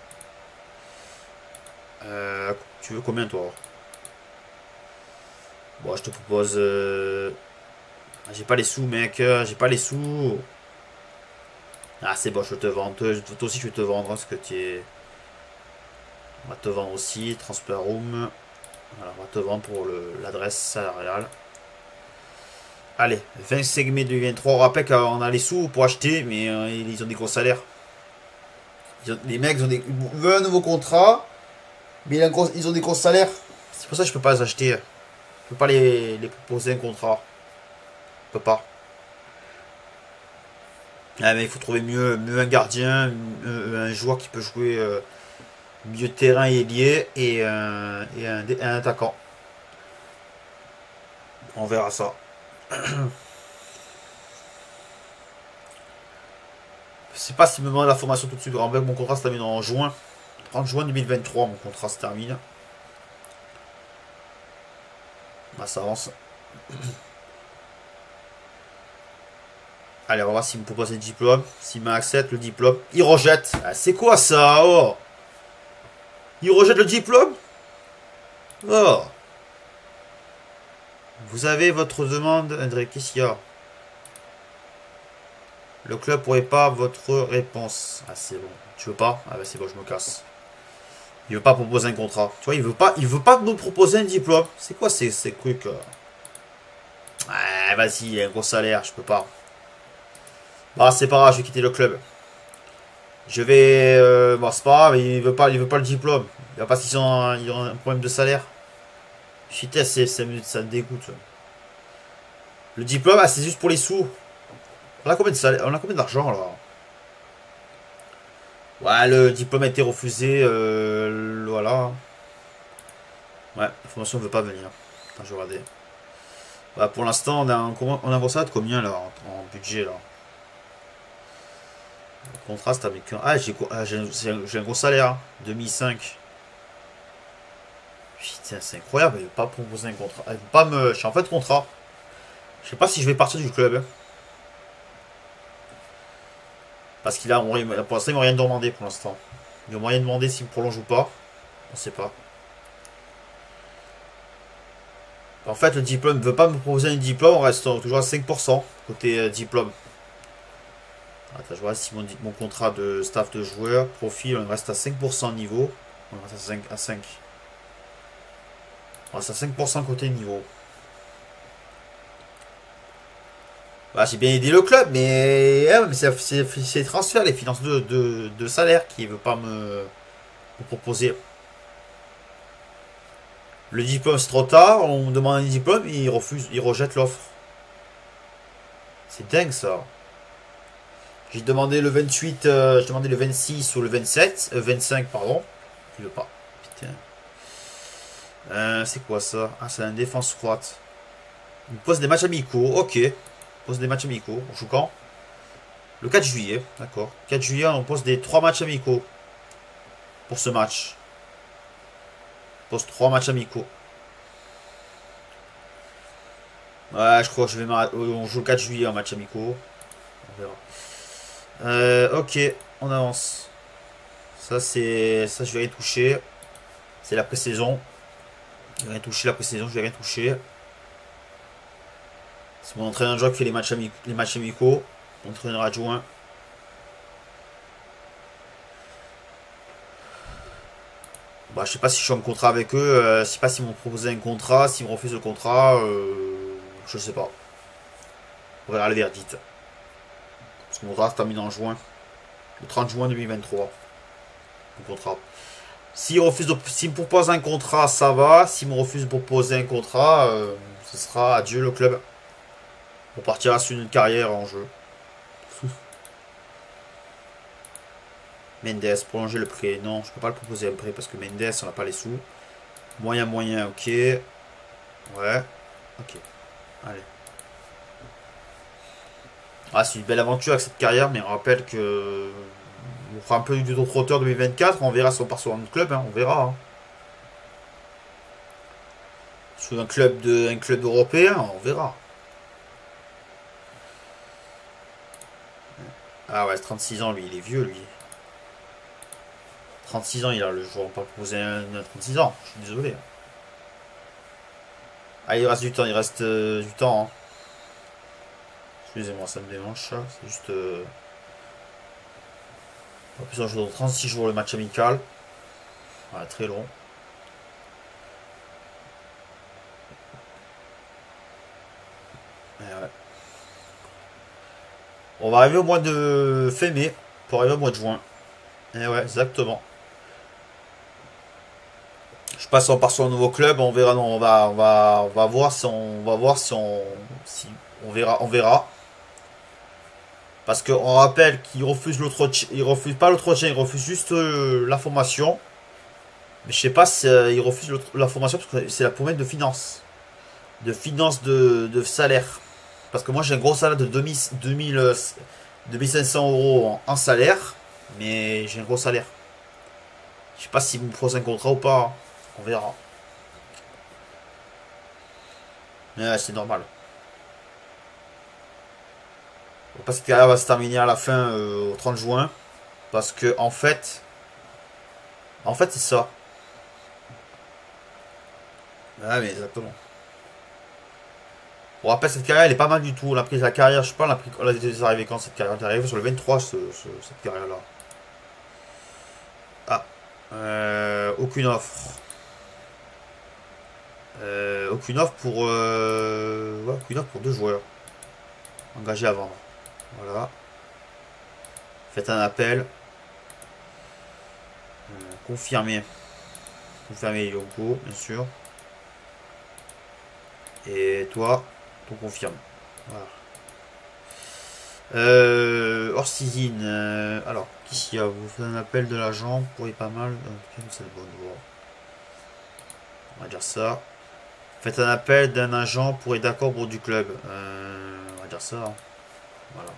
Euh, tu veux combien toi Bon, je te propose... Euh, j'ai pas les sous, mec. J'ai pas les sous. Ah, c'est bon, je te vends. Toi, aussi, je vais te vendre. Hein, ce que tu es... On va te vendre aussi. Transfer room. On va te vendre pour l'adresse salariale. Allez, 25 mai 2023. On qu'on a les sous pour acheter, mais euh, ils ont des gros salaires. les mecs ont des, veulent un nouveau contrat, mais ils ont des gros salaires. C'est pour ça que je peux pas les acheter. Je peux pas les, proposer un contrat. Je peux pas. Ah, mais il faut trouver mieux, un gardien, un joueur qui peut jouer euh, mieux terrain et lié et, un, et un attaquant. On verra ça. Je sais pas s'il me demande la formation tout de suite. Mon contrat se termine en juin. 30 juin 2023, mon contrat se termine. Bah, ça avance. Allez, on va voir s'il me propose le diplôme. S'il m'accepte le diplôme. Il rejette. Ah, c'est quoi ça Oh? Il rejette le diplôme? Oh vous avez votre demande, André. Qu'est-ce qu'il y a Le club pourrait pas votre réponse. Ah, c'est bon. Tu veux pas? Ah, bah c'est bon, je me casse. Il veut pas proposer un contrat. Tu vois, il veut pas, il veut pas nous proposer un diplôme. C'est quoi ces, ces trucs Ah, vas-y, un gros salaire, je peux pas. Bah, c'est pas grave, je vais quitter le club. Je vais. Euh, bon, c'est pas grave, il veut pas, il veut pas le diplôme. Il va pas s'ils ont, ils ont un problème de salaire. Putain, ça, ça me dégoûte. Le diplôme, ah, c'est juste pour les sous. On a combien de On a combien d'argent là? Ouais, le diplôme a été refusé. Euh, voilà. Ouais, la formation ne veut pas venir. Attends, je vais regarder. Bah, pour l'instant, on a un, on a de combien là en, budget là? Contraste avec un. Ah, j'ai ah, un, gros salaire. 2005. Putain, c'est incroyable, il veut pas proposer un contrat. Il veut pas me. Je suis en fait contrat. Je sais pas si je vais partir du club. Parce qu'il a. Pour l'instant, il m'a rien demandé pour l'instant. Il m'a rien demandé s'il me prolonge ou pas. On sait pas. En fait, le diplôme ne veut pas me proposer un diplôme. On reste toujours à 5% côté euh, diplôme. Attends, je vois si mon, mon, contrat de staff de joueur, profil, on reste à 5% niveau. On reste à 5. À 5. On reste à 5% côté niveau. Bah, j'ai bien aidé le club, mais, eh, c'est les transferts, les finances de, salaire qui ne veut pas me, proposer. Le diplôme, c'est trop tard. On demande un diplôme, il refuse, il rejette l'offre. C'est dingue ça. J'ai demandé le 28, euh, j'ai demandé le 26 ou le 27, 25, euh, pardon. Il veut pas. Putain. Euh, c'est quoi ça? Ah, c'est un défense froide. Il pose des matchs amicaux. Ok. Il pose des matchs amicaux. On joue quand? Le 4 juillet. D'accord. 4 juillet, on pose des 3 matchs amicaux. Pour ce match. On pose 3 matchs amicaux. Ouais, je crois que je vais On joue le 4 juillet en match amicaux. On verra. Euh, ok, on avance. Ça, c'est. Ça, je vais y toucher. C'est la pré-saison. Rien toucher la précision, je vais rien toucher. C'est mon entraîneur de joueur qui fait les matchs, amicaux, les matchs amicaux. Mon entraîneur adjoint. Bah, je sais pas si je suis en contrat avec eux. Euh, je sais pas s'ils m'ont proposé un contrat. S'ils me refusent le contrat. Euh, je sais pas. On verra le verdict. Parce que mon contrat se termine en juin. Le 30 juin 2023. Mon contrat. S'il refuse de, me propose un contrat, ça va. S'il me refuse de proposer un contrat, euh, ce sera adieu le club. On partira sur une carrière en jeu. Mendes, prolonger le prêt. Non, je peux pas le proposer un prêt parce que Mendes, on n'a pas les sous. Moyen, moyen, ok. Ouais. Ok. Allez. Ah, c'est une belle aventure avec cette carrière, mais on rappelle que. On fera un peu du hauteur 2024. On verra si on part sur un autre club. Hein, on verra. Hein. Sous un club, de, un club européen, on verra. Ah ouais, 36 ans, lui, il est vieux, lui. 36 ans, il a le jour. On peut proposer un, 36 ans. Je suis désolé. Ah, il reste du temps, il reste euh, du temps. Hein. Excusez-moi, ça me démange, C'est juste... Euh... En plus, on joue dans 36 jours le match amical. Très long. On va arriver au mois de février pour arriver au mois de juin. Et ouais, exactement. Je passe en part sur un nouveau club, on verra, non, on va, on va, on va voir si on, va voir si on, si on verra, on verra. Parce qu'on rappelle qu'il refuse l'autre, il refuse pas l'autre il refuse juste euh, la formation. Mais je sais pas si euh, il refuse la formation parce que c'est la promesse de finance, de finance de salaire. Parce que moi j'ai un gros salaire de 2000, 2000 2500 euros en, salaire. Mais j'ai un gros salaire. Je sais pas s'il me propose un contrat ou pas. Hein. On verra. Mais c'est normal. Parce que carrière va se terminer à la fin euh, au 30 juin. Parce que en fait. En fait c'est ça. Ah mais exactement. On rappelle, cette carrière, elle est pas mal du tout. On a pris la carrière, je sais pas, on a, pris, quand cette carrière? Est arrivée sur le 23, cette carrière-là. Ah. Euh, aucune offre. Euh, aucune offre pour... Euh, ouais, aucune offre pour deux joueurs. Engagés à vendre. Voilà. Faites un appel. confirmez. Confirmez Yoko, bien sûr. Et toi on confirme. Voilà. Euh, euh, alors, qu'ici y a? Vous faites un appel de l'agent pour pas mal. On va dire ça. Faites un appel d'un agent pour être d'accord pour du club. Euh, on va dire ça. Hein. Voilà.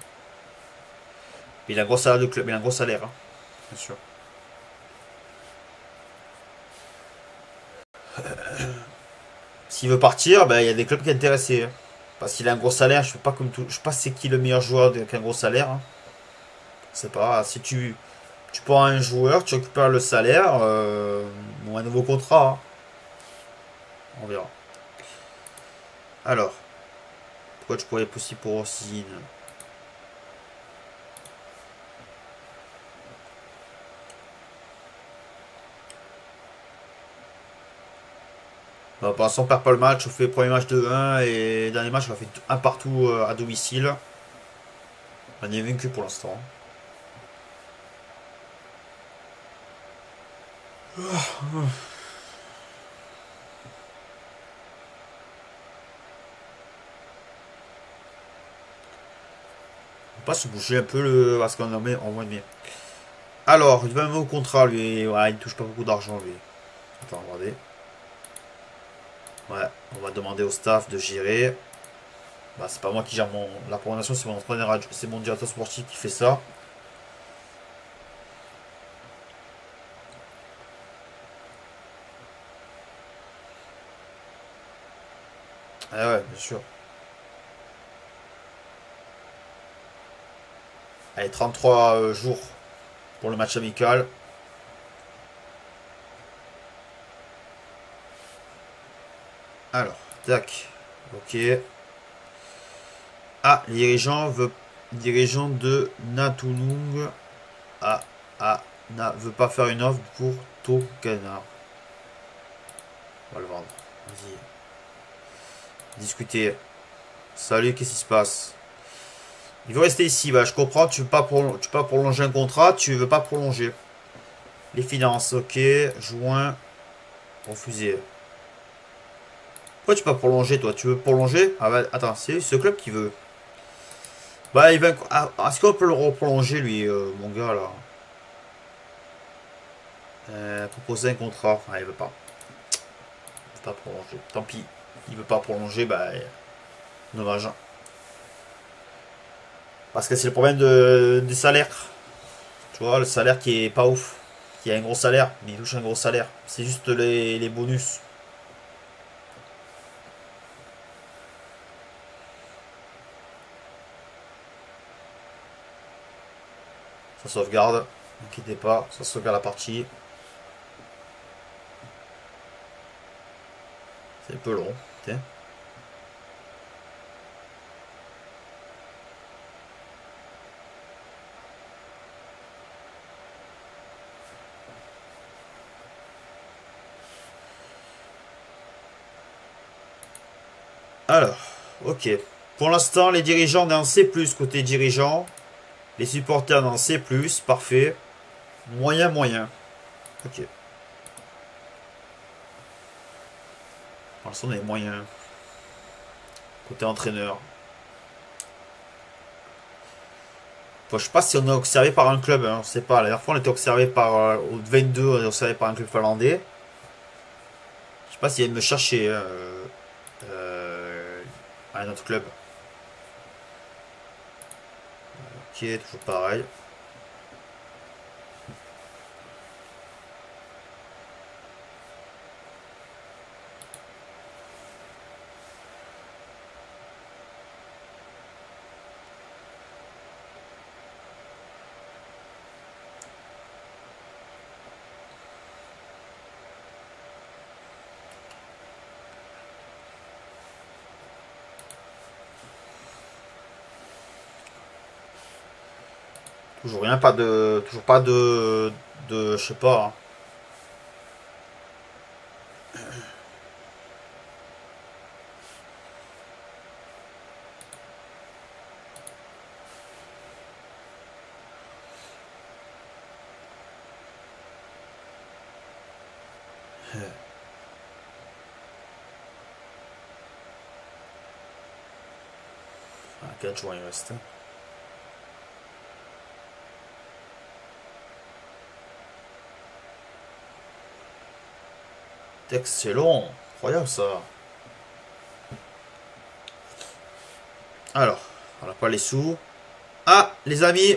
Il a un gros salaire de club, il a un gros salaire, hein, bien sûr. S'il veut partir, ben, il y a des clubs qui sont intéressés. Hein. Parce qu'il a un gros salaire, je sais pas comme tout. Je sais pas c'est qui le meilleur joueur avec un gros salaire. Hein. C'est pas. Si tu, tu prends un joueur, tu récupères le salaire, euh, ou un nouveau contrat. Hein. On verra. Alors. Pourquoi tu pourrais être possible pour Orsine Bah, pour l'instant, on perd pas le match. On fait le premier match de 1 et dernier match, on a fait un partout euh, à domicile. On est vaincu pour l'instant. On va pas se bouger un peu le parce qu'on en met en moins de bien. Alors, il va même au contrat lui. Ouais, il touche pas beaucoup d'argent lui. Attends, regardez. Ouais, on va demander au staff de gérer. Bah, c'est pas moi qui gère mon, la programmation, c'est mon entraîneur, c'est mon directeur sportif qui fait ça. Ah ouais, bien sûr. Allez, 33 euh, jours pour le match amical. Alors, tac. Ok. Ah, dirigeant veut. Dirigeant de Natunung. Ah, ah, na, veut pas faire une offre pour Tokana. On va le vendre. Vas-y. Discuter. Salut, qu'est-ce qui se passe? Il veut rester ici. Bah, je comprends. Tu veux pas, veux pas prolonger un contrat. Tu veux pas prolonger. Les finances. Ok. Juin. Refusé. Pourquoi tu peux pas prolonger, toi Tu veux prolonger? Ah bah, attends, c'est ce club qui veut. Bah, il va... Ah, est-ce qu'on peut le reprolonger, lui, euh, mon gars, là? Euh, Proposer un contrat. Ah, il veut pas. Il veut pas prolonger. Tant pis. il veut pas prolonger, bah, dommage. Parce que c'est le problème de, des salaires. Tu vois, le salaire qui est pas ouf. Qui a un gros salaire, mais il touche un gros salaire. C'est juste les, les bonus. Sauvegarde. N'inquiétez pas, ça sauvegarde la partie. C'est un peu long. Tiens. Alors, ok. Pour l'instant, les dirigeants dans C+, côté dirigeant. Les supporters dans C+, parfait. Moyen, moyen. Ok. Pour l'instant, on est moyen. Côté entraîneur. je sais pas si on est observé par un club, hein, on sait pas. La dernière fois, on était observé par. Euh, au 22, on est observé par un club finlandais. Je sais pas s'il vient me chercher. Euh, un autre club. Ok, toujours pareil. Toujours rien, pas de. Toujours pas de. de. je sais pas. Hein. Ah, 4 jours il reste. Excellent. Incroyable ça. Alors, on n'a pas les sous. Ah, les amis.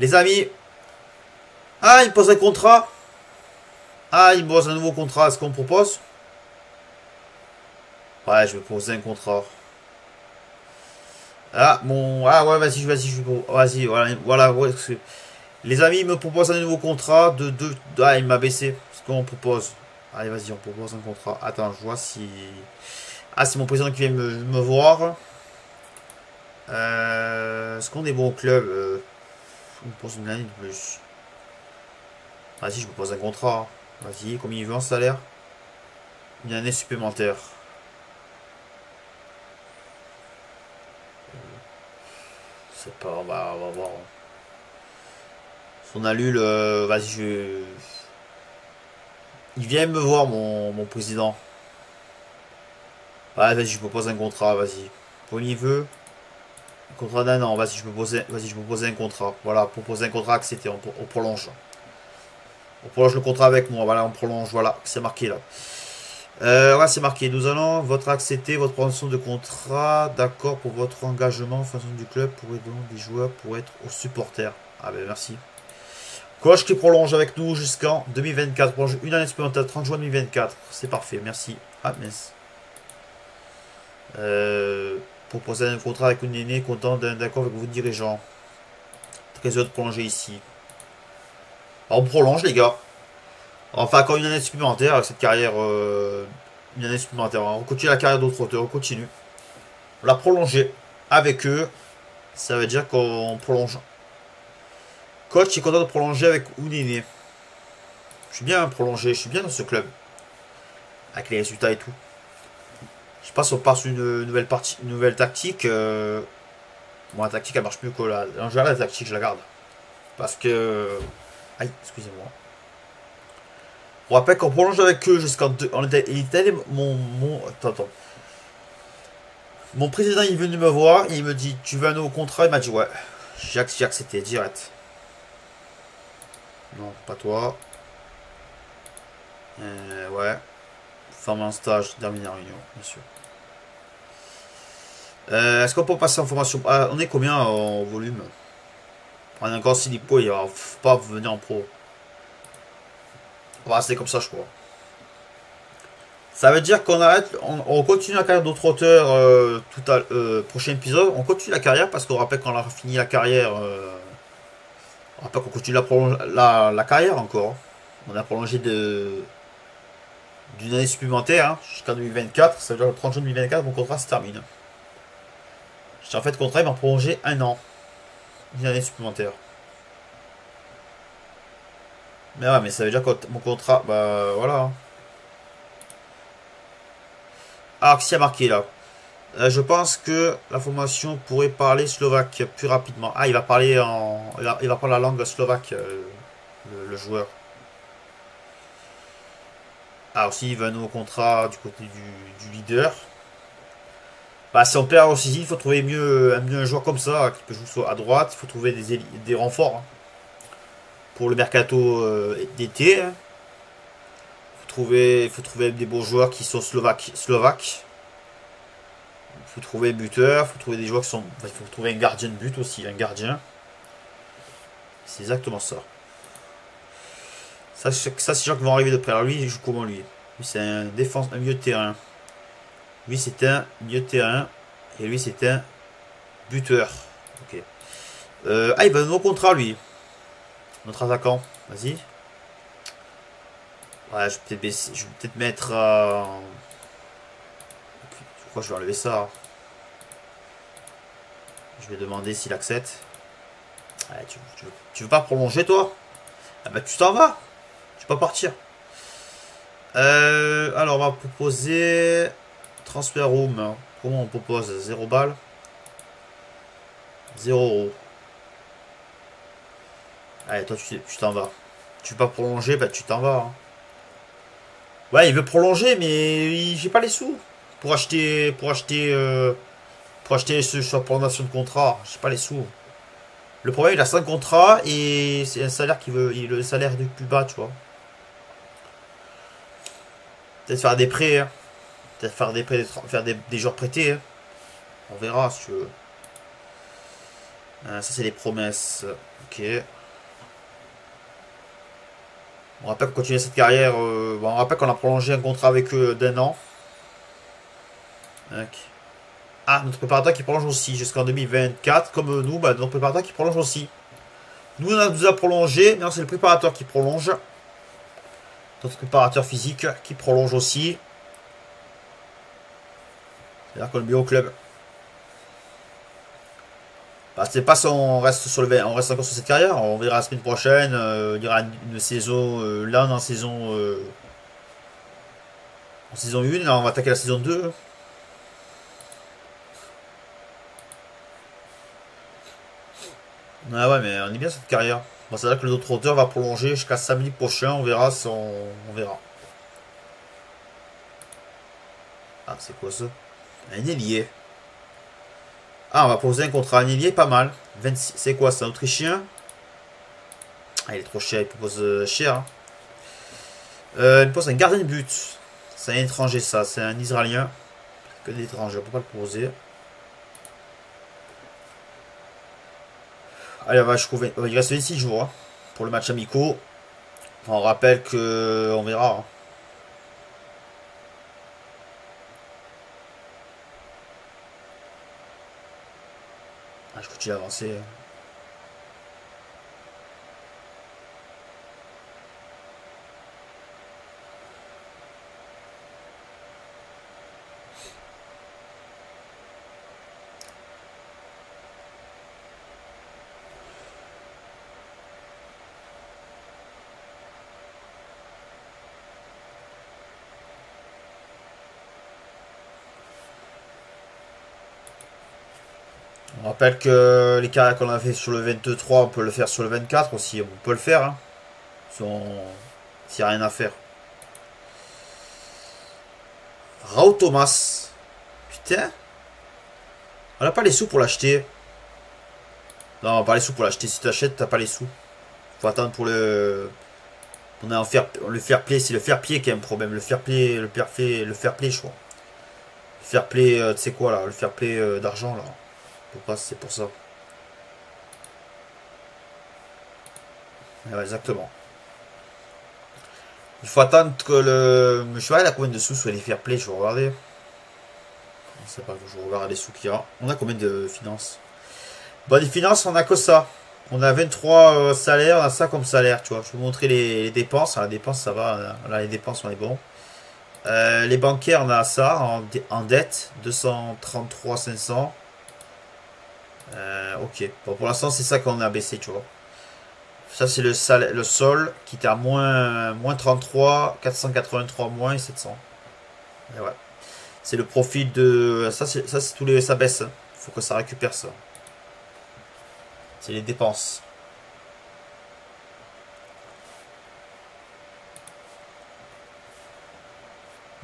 Les amis. Ah, il me pose un contrat. Ah, il me pose un nouveau contrat. Est-ce qu'on propose? Ouais, je vais poser un contrat. Ah, bon. Ah, ouais, vas-y, vas-y, je Vas-y, voilà. voilà les amis me proposent un nouveau contrat de deux. Ah, il m'a baissé. Ce qu'on propose? Allez, vas-y, on propose un contrat. Attends, je vois si... Ah, c'est mon président qui vient me, voir. Euh, Est-ce qu'on est bon au club euh, On pose une année de plus. Vas-y, je me pose un contrat. Vas-y, combien il veut en salaire? Une année supplémentaire. C'est pas, on va, on va voir. Son allule, euh, vas-y, je. Il vient me voir, mon, président. Ouais, vas-y, je propose un contrat, vas-y. Premier vœu. Contrat d'un an, vas-y, je me pose, vas-y, je me pose un contrat. Voilà, proposer un contrat accepté, on, on prolonge. On prolonge le contrat avec moi, voilà, on prolonge, voilà, c'est marqué là. Euh, ouais, c'est marqué. Nous allons votre accepter votre prolongation de contrat, d'accord pour votre engagement en fonction du club pour aider des joueurs pour être aux supporters. Ah ben merci. Coach qui prolonge avec nous jusqu'en 2024. Prolonge une année supplémentaire, 30 juin 2024. C'est parfait, merci. Ah, mince. Euh, proposer un contrat avec une aînée, content d'un accord avec vos dirigeants. Très heureux de prolonger ici. on prolonge, les gars. Enfin, encore une année supplémentaire avec cette carrière. Euh, une année supplémentaire. On continue la carrière d'autres auteurs. On continue. On l'a prolongé avec eux. Ça veut dire qu'on prolonge Coach est content de prolonger avec Ounine. Je suis bien prolongé, je suis bien dans ce club. Avec les résultats et tout. Je pense qu'on passe une nouvelle partie, une nouvelle tactique. Euh, bon, la tactique elle marche mieux que la. En général, la tactique, je la garde. Parce que. Aïe, excusez-moi. On rappelle qu'on prolonge avec eux jusqu'en. Deux... Il était mon. mon... Attends. Mon président il est venu me voir il me dit Tu veux un nouveau contrat? Il m'a dit Ouais. J'ai accepté direct. Non, pas toi. Euh, ouais. Forme en stage, terminer réunion, bien sûr. Euh, est-ce qu'on peut passer en formation? Ah, On est combien en volume? On est encore Silipo, il va pas venir en pro. On va rester comme ça, je crois. Ça veut dire qu'on arrête, on, continue la carrière d'autres auteurs euh, tout à euh, prochain épisode. On continue la carrière parce qu'on rappelle qu'on a fini la carrière. Rappelle qu'on continue la, la, carrière encore. On a prolongé de d'une année supplémentaire hein, jusqu'en 2024. Ça veut dire le 30 juin 2024, mon contrat se termine. J'ai en fait contrat, il m'a prolongé un an. Une année supplémentaire. Mais ouais, mais ça veut dire que mon contrat, bah voilà. Ah, qui a marqué là? Je pense que la formation pourrait parler slovaque plus rapidement. Ah, il va parler en. Il va, la langue slovaque, euh, le, joueur. Ah, aussi, il veut un nouveau contrat du côté du leader. Bah, si on perd aussi, il faut trouver mieux, mieux un joueur comme ça, qui peut jouer à droite. Il faut trouver des, des renforts hein. pour le mercato euh, d'été. Hein. Il faut trouver, faut trouver des bons joueurs qui sont slovaques. slovaques. Faut trouver buteur, faut trouver des joueurs qui sont. il faut trouver un gardien de but aussi, un gardien. C'est exactement ça. Ça, ça c'est gens qui vont arriver de près. Alors lui, il joue comment lui? Lui, c'est un défense, un milieu de terrain. Lui, c'est un milieu de terrain. Et lui, c'est un buteur. Ok. Euh, ah, il va nouveau contrat, lui. Notre attaquant. Vas-y. Ouais, je vais peut-être mettre... Euh... Pourquoi je vais enlever ça Je vais demander s'il accepte. Tu, veux, pas prolonger, toi? Ah bah, tu t'en vas. Tu peux partir. Euh, alors, on va proposer... Transfer room. Comment on propose? 0 balles 0 euros. Allez, toi, tu t'en vas. Tu veux pas prolonger? Bah, tu t'en vas. Hein. Ouais, il veut prolonger, mais j'ai pas les sous pour acheter, pour acheter, euh, pour acheter ce sur prolongation de contrat. J'ai pas les sous. Le problème, il a 5 contrats et c'est un salaire qui veut, le salaire du plus bas, tu vois. Peut-être faire des prêts. Hein. Peut-être faire des faire des, des joueurs prêtés. Hein. On verra si tu veux. Euh, ça c'est les promesses. Ok. On rappelle qu'on continue cette carrière. Euh, on rappelle qu'on a prolongé un contrat avec eux d'un an. Ah, notre préparateur qui prolonge aussi jusqu'en 2024. Comme nous, bah, notre préparateur qui prolonge aussi. Nous, on a a prolongé. Non, c'est le préparateur qui prolonge. Notre préparateur physique qui prolonge aussi. C'est-à-dire qu'on est au club. Bah, c'est pas si on reste sur le on reste encore sur cette carrière. On verra la semaine prochaine. Euh, il y aura une, saison euh, là en saison euh, en saison 1. Là, on va attaquer la saison 2. Ah ouais, mais on est bien cette carrière. Bon, C'est-à-dire que l'autre auteur va prolonger jusqu'à samedi prochain. On verra si on, verra. Ah, c'est quoi ça? Un ailier. Ah, on va poser un contrat un ailier, pas mal. C'est quoi, c'est un Autrichien? Ah, il est trop cher, il propose euh, cher. Hein. Euh, il pose un gardien de but. C'est un étranger, ça. C'est un Israélien. Que des étrangers, on peut pas le poser. Allez, on va, je il reste 26 jours hein, pour le match amicaux. on rappelle que on verra. Hein. je continue à rappelle que les carrières qu'on a fait sur le 23, on peut le faire sur le 24 aussi. On peut le faire. Hein. S'il n'y a rien à faire. Raoult Thomas. Putain. On n'a pas les sous pour l'acheter. Non, pas les sous pour l'acheter. Si tu achètes, t'as pas les sous. Faut attendre pour le, On a en faire, le fair play, c'est le fair play qui a un problème. Le fair play, le fair play, le fair play, je crois. Le fair play, euh, tu sais quoi là Le fair play euh, d'argent là. Pas, c'est pour ça. exactement. Il faut attendre que le. Je sais pas, a combien de sous sur les fair play, je vais regarder. Je sais pas, je vais regarder les sous qu'il y a. On a combien de finances? Bon, les finances, on a que ça. On a 23 euh, salaires, on a ça comme salaire, tu vois. Je vais vous montrer les, dépenses. la dépense, ça va. Là, les dépenses, on est bon. Euh, les bancaires, on a ça en, dette. 233 500. Euh, ok. Bon, pour l'instant, c'est ça qu'on a baissé, tu vois. Ça, c'est le, le sol qui était à moins, moins 33, 483 moins 700. Et ouais. C'est le profit de... Ça, c'est tous les... Ça baisse. faut que ça récupère ça. C'est les dépenses.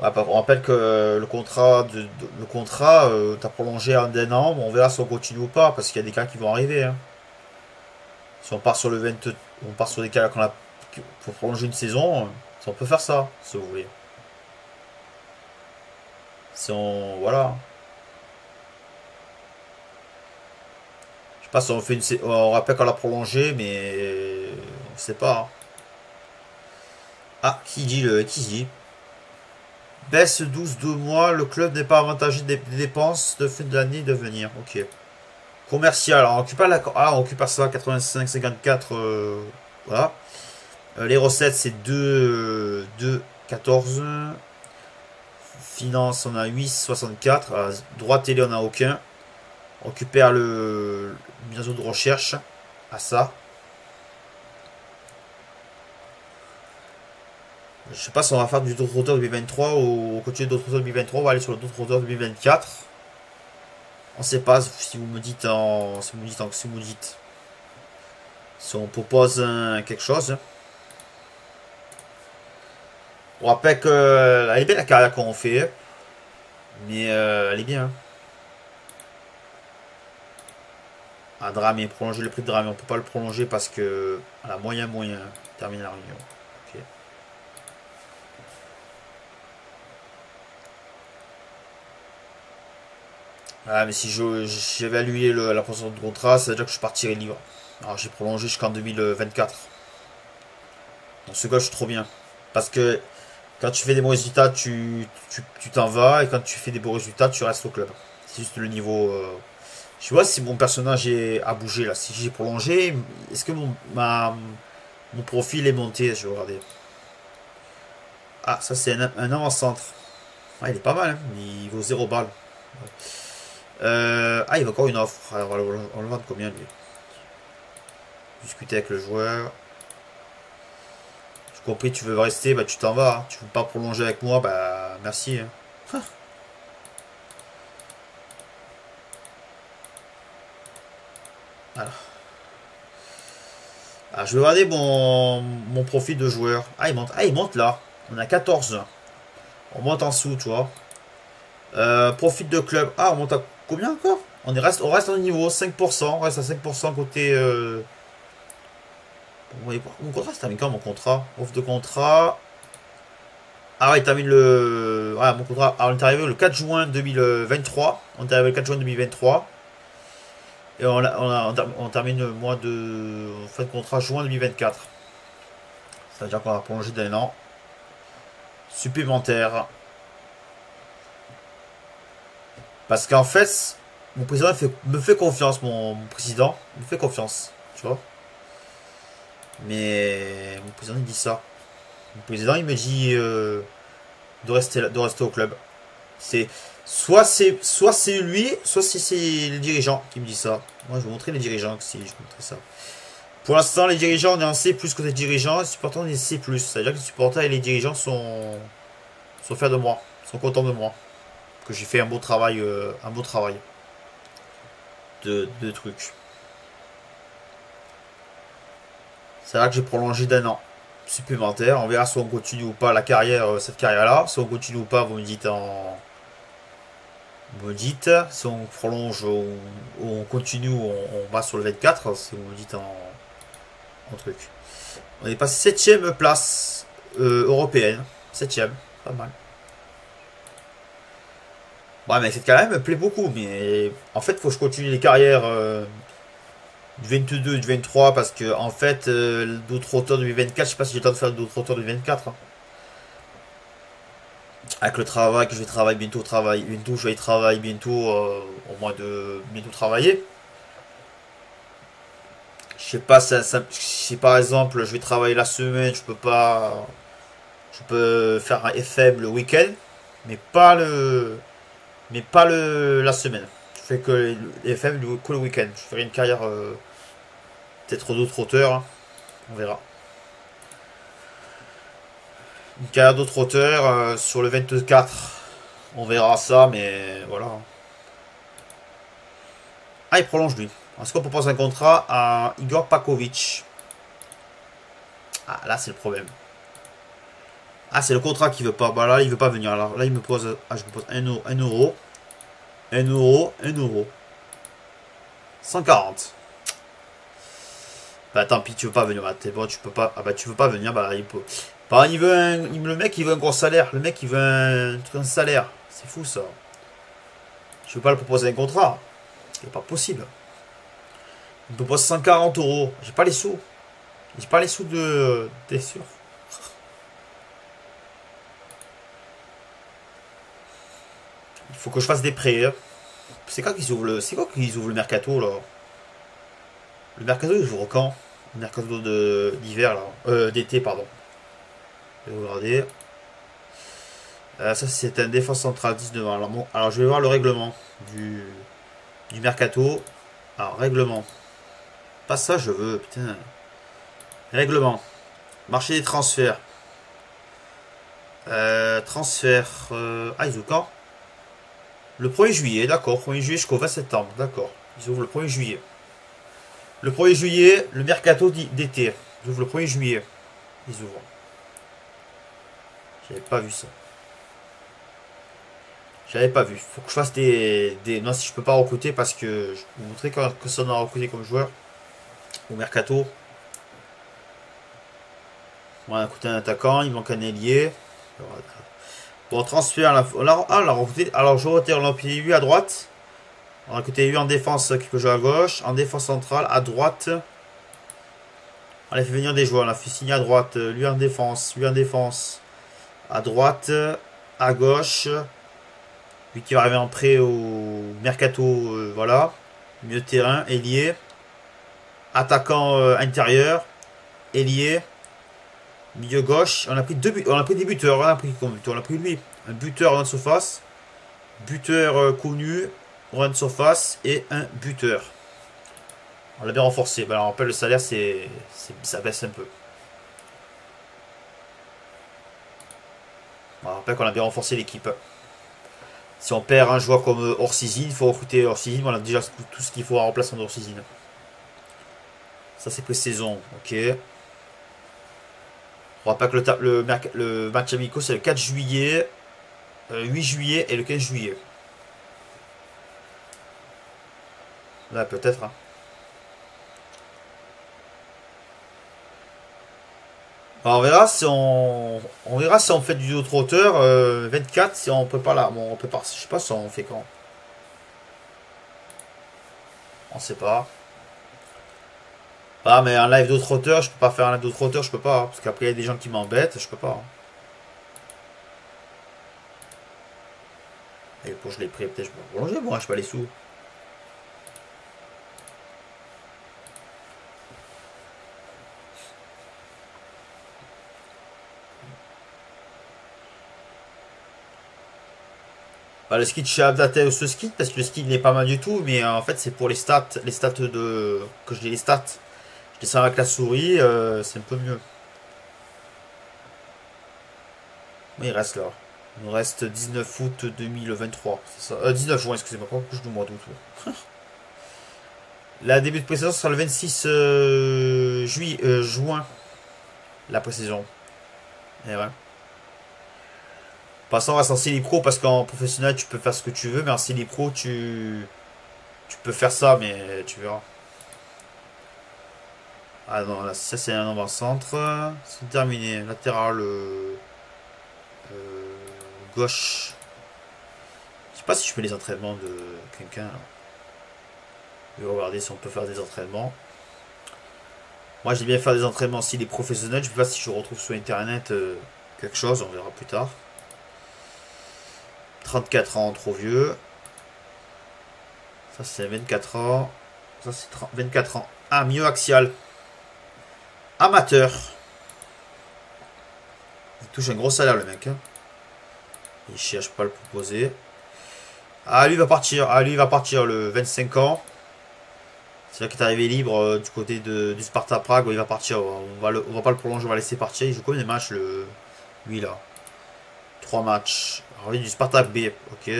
On rappelle que le contrat, de, le contrat, euh, t'as prolongé un an, on verra si on continue ou pas, parce qu'il y a des cas qui vont arriver. Hein. Si on part sur le 20, on part sur des cas qu'on a pour prolonger une saison, on peut faire ça, si vous voulez. Si on, voilà. pas si on fait une. On rappelle qu'on l'a prolongé, mais on sait pas. Hein. Ah, qui dit le. Qui dit? Baisse 12 2 mois, le club n'est pas avantagé des dépenses de fin de l'année de venir. Ok. Commercial, on occupe la. Ah, ça, 85, 54. Euh, voilà. Euh, les recettes, c'est 2, 2, 14. Finance, on a 8, 64. Ah, droit télé, on n'a aucun. On récupère le, zone de recherche à ça. Je sais pas si on va faire du d'autres rotor 2023 ou continuer d'autres rotor 2023. On va aller sur le d'autres rotor 2024. On sait pas si vous me dites en. Si vous me dites en, si vous dites. Si on propose quelque chose. On rappelle que. Elle est bien la carrière qu'on fait. Mais euh, elle est bien. Un drame, prolonger le prix de drame, on peut pas le prolonger parce que moyen moyen termine la réunion. Ah, mais si j'évaluais la procédure de contrat, ça veut dire que je partirais libre. Alors j'ai prolongé jusqu'en 2024. Dans ce cas, je suis trop bien. Parce que quand tu fais des bons résultats, tu t'en vas. Et quand tu fais des bons résultats, tu restes au club. C'est juste le niveau. Euh, je vois si mon personnage est, a bougé là. Si j'ai prolongé, est-ce que mon, mon profil est monté? Je vais regarder. Ah, ça c'est un, un avant-centre. Ah, il est pas mal, hein. il vaut 0 balles. Euh, ah, il va encore une offre. Alors, on, le vend combien lui? Discuter avec le joueur. J'ai compris, tu veux rester, bah tu t'en vas. Hein. Tu veux pas prolonger avec moi, bah merci. Hein. Ah, je vais regarder mon, mon profil de joueur. Ah, il monte. Ah, il monte là. On a 14. On monte en dessous, tu vois. Euh, profil de club. Ah, on monte à combien encore? On, reste, on reste au niveau 5%. On reste à 5% côté. Euh... Mon contrat, c'est termine quand mon contrat? Offre de contrat. Ah ouais, il termine le. Ah, mon contrat. Alors, on est arrivé le 4 juin 2023. On est arrivé le 4 juin 2023. Et on, on, termine le mois de fin de contrat juin 2024. Ça veut dire qu'on va prolonger d'un an supplémentaire. Parce qu'en fait, mon président me fait confiance, mon, président me fait confiance, tu vois. Mais mon président il dit ça. Mon président il me dit euh, de, rester, de rester au club. C'est Soit c'est lui, soit c'est le dirigeant qui me dit ça. Moi, je vais montrer les dirigeants si je vous montrer ça. Pour l'instant, les dirigeants, on est en C+, plus que les dirigeants, les supporters, on est C+. C'est-à-dire que les supporters et les dirigeants sont, sont fiers de moi, sont contents de moi. Que j'ai fait un beau travail, euh, un beau travail de, de trucs. C'est là que j'ai prolongé d'un an supplémentaire. On verra si on continue ou pas la carrière, euh, cette carrière-là. Si on continue ou pas, vous me dites en, vous me dites, si on prolonge ou on continue, on, va sur le 24, si vous me dites en, truc. On est passé 7ème place euh, européenne. 7ème, pas mal. Ouais, mais cette carrière me plaît beaucoup. Mais en fait, faut que je continue les carrières euh, du 22 du 23 parce que en fait, euh, d'autres auteurs du 24, je sais pas si j'ai le temps de faire d'autres auteurs du 24. Hein. Avec le travail que je vais travailler bientôt, travail, bientôt je vais travailler bientôt au moins de bientôt travailler. Je sais pas, si par exemple je vais travailler la semaine, je peux pas. Je peux faire un FM le week-end, mais pas le. Mais pas le la semaine. Je fais que FM que le week-end. Je ferai une carrière. Euh, peut-être d'autres auteurs. Hein. On verra. Une carrière d'autres auteurs euh, sur le 24. On verra ça, mais voilà. Ah, il prolonge lui. Est-ce qu'on propose un contrat à Igor Pakovic Ah, là, c'est le problème. Ah, c'est le contrat qui veut pas. Bah là, il veut pas venir. Alors là, il me pose. Ah, je me pose 1 euro. 1 euro. 1 euro. 1 euro. 140. Bah tant pis, tu veux pas venir. Bah, bon, tu peux pas. Ah bah tu veux pas venir. Bah il peut. Bah il veut un. Le mec il veut un gros salaire. Le mec il veut un, un salaire. C'est fou ça. Je veux pas le proposer un contrat. C'est pas possible. Il me propose 140 euros. J'ai pas les sous. J'ai pas les sous de. T'es sûr faut que je fasse des prêts. C'est quand qu'ils ouvrent le. C'est ouvrent le mercato là? Le mercato ils ouvrent quand? Le mercato d'hiver là. Euh d'été pardon. Je vais regarder. Euh, ça c'est un défense centrale 19 ans. Alors, alors je vais voir le règlement du, du mercato. Alors règlement. Pas ça, je veux, putain. Règlement. Marché des transferts. Euh, transfert. Euh, ah, ils ouvrent quand? Le 1er juillet, d'accord. 1er juillet jusqu'au 20 septembre, d'accord. Ils ouvrent le 1er juillet. Le 1er juillet, le mercato d'été. Ils ouvrent le 1er juillet. Ils ouvrent. J'avais pas vu ça. J'avais pas vu. Faut que je fasse des, des... Non, si je peux pas recruter parce que je vous montrer que ça a recruté comme joueur au mercato. On a un attaquant, il manque un ailier. Bon, transfert. Alors, alors, alors je retire l'empire 8 à droite. On a côté 8 en défense qui peut jouer à gauche. En défense centrale, à droite. On a fait venir des joueurs. On a fait signer à droite. Lui en défense. Lui en défense. À droite. À gauche. Lui qui va arriver en prêt au mercato. Euh, voilà. Mieux terrain. Ailier attaquant euh, intérieur, ailier, milieu gauche. On a pris deux on a pris des buteurs. On a pris On a pris lui. Un buteur en surface, buteur euh, connu, run surface et un buteur. On l'a bien renforcé. Ben, on rappelle le salaire, c'est ça baisse un peu. On rappelle qu'on a bien renforcé l'équipe. Si on perd un joueur comme Orsizine, il faut recruter Orsizine. On a déjà tout ce qu'il faut en remplaçant d'Orsizine. Ça, c'est pré-saison. Ok. On rappelle que le, le, le match amico, c'est le 4 juillet, 8 euh, juillet et le 15 juillet. Là, peut-être. Hein. on verra si on, verra si on fait du autre hauteur. 24, si on peut pas là. Bon, on pas. Je sais pas si on fait quand. On sait pas. Ah, mais un live d'autres auteurs, je peux pas faire un live d'autres auteurs, je peux pas. Hein, parce qu'après, il y a des gens qui m'embêtent, je peux pas. Hein. Et pour je l'ai pris, peut-être je peux prolonger, moi, je pas les sous. Bah, le ski, je suis adapté ce ski parce que le ski n'est pas mal du tout, mais en fait c'est pour les stats, les stats de que je dis les stats ça avec la souris, euh, c'est un peu mieux. Mais il reste là. Il nous reste 19 août 2023. Ça. Euh, 19 juin, excusez-moi, pas couche du mois d'août. La début de pré-saison sera le 26 euh, juillet, euh, juin. La pré-saison. Et ouais. Passons à en Pro parce qu'en professionnel tu peux faire ce que tu veux, mais en CILI Pro tu, tu peux faire ça, mais tu verras. Ah non, là, ça c'est un avant-centre. C'est terminé. Latéral euh, euh, gauche. Je sais pas si je fais les entraînements de quelqu'un. Je vais regarder si on peut faire des entraînements. Moi, j'aime bien faire des entraînements si les professionnels. Je sais pas si je retrouve sur internet euh, quelque chose. On verra plus tard. 34 ans, trop vieux. Ça, c'est 24 ans. Ça, c'est 24 ans. Ah, mieux axial. Amateur. Il touche un gros salaire, le mec. Hein. Il cherche pas à le proposer. Ah, lui va partir. Ah, lui va partir le 25 ans. C'est là qu'il est arrivé libre euh, du côté de, du Sparta Prague. il va partir. On va, va pas le prolonger, on va laisser partir. Il joue combien de matchs, le, lui, là? 3 matchs. Alors, du Sparta B. Ok.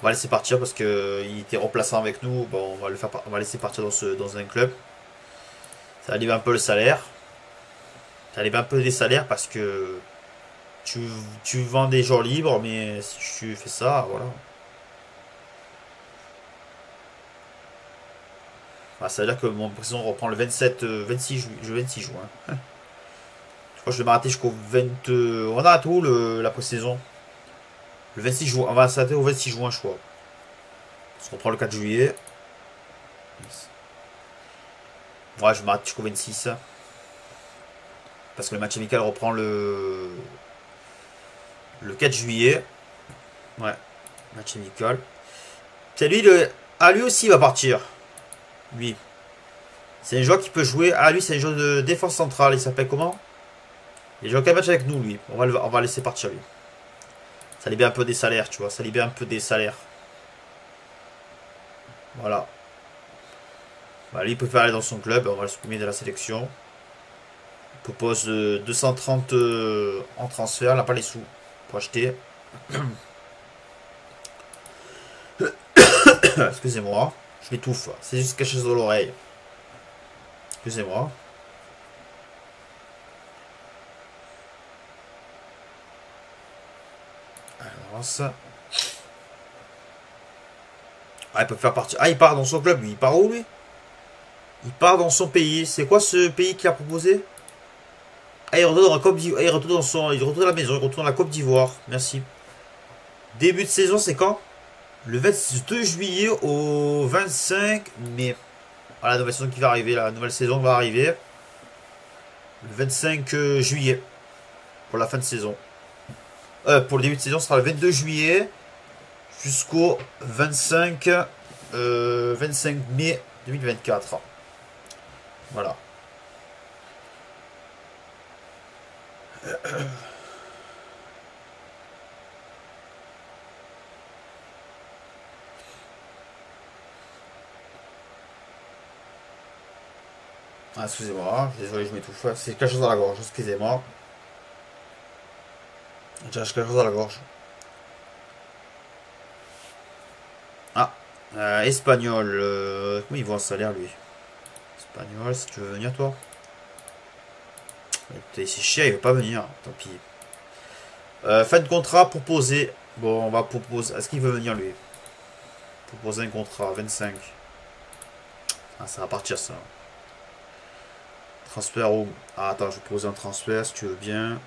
On va laisser partir parce qu'il était remplaçant avec nous. Bon, on va le faire, on va laisser partir dans, ce, dans un club. Ça alléger un peu le salaire. Ça alléger un peu des salaires parce que tu, vends des jours libres, mais si tu fais ça, voilà. Ah, ça veut dire que mon prison reprend le 27, 26, ju 26 juin. Je crois que je vais m'arrêter jusqu'au 20. On a tout le, la pré-saison? Le 26 juin. On va s'arrêter au 26 juin, je crois. On se reprend le 4 juillet. Ouais, je m'arrête jusqu'au 26. Parce que le match amical reprend le. Le 4 juillet. Ouais. Match amical. C'est lui, le. Ah, lui aussi va partir. Lui. C'est un joueur qui peut jouer. Ah, lui, c'est un joueur de défense centrale. Il s'appelle comment? Il joue aucun match avec nous, lui. On va, le... On va laisser partir, lui. Ça libère un peu des salaires, tu vois. Ça libère un peu des salaires. Voilà. Lui, il faire aller dans son club. On va le supprimer de la sélection. Il propose 230 euh, en transfert. Il n'a pas les sous pour acheter. Excusez-moi. Je m'étouffe. C'est juste chose dans l'oreille. Excusez-moi. Ça. Ah, il peut faire partir. Ah, il part dans son club. Il part où, lui? Il part dans son pays. C'est quoi ce pays qu'il a proposé? Ah, il retourne dans la Côte à la maison. Il retourne à la Côte d'Ivoire. Merci. Début de saison, c'est quand? Le 22 juillet au 25 mai. Voilà la nouvelle saison qui va arriver, la nouvelle saison va arriver. Le 25 euh, juillet. Pour la fin de saison. Euh, pour le début de saison, ce sera le 22 juillet jusqu'au 25, 25 euh, mai 2024. Voilà. Ah, excusez-moi, désolé, je m'étouffe. C'est quelque chose dans la gorge, excusez-moi. J'ai quelque chose dans la gorge. Ah, euh, espagnol. Euh, comment il voit un salaire, lui? Si tu veux venir, toi C'est chiant, il veut pas venir. Tant pis. Euh, fin de contrat proposé. Bon, on va proposer. Est-ce qu'il veut venir, lui? Proposer un contrat, 25. Ah, ça va partir, ça. Transfert au... Ah, attends, je vais poser un transfert si tu veux bien.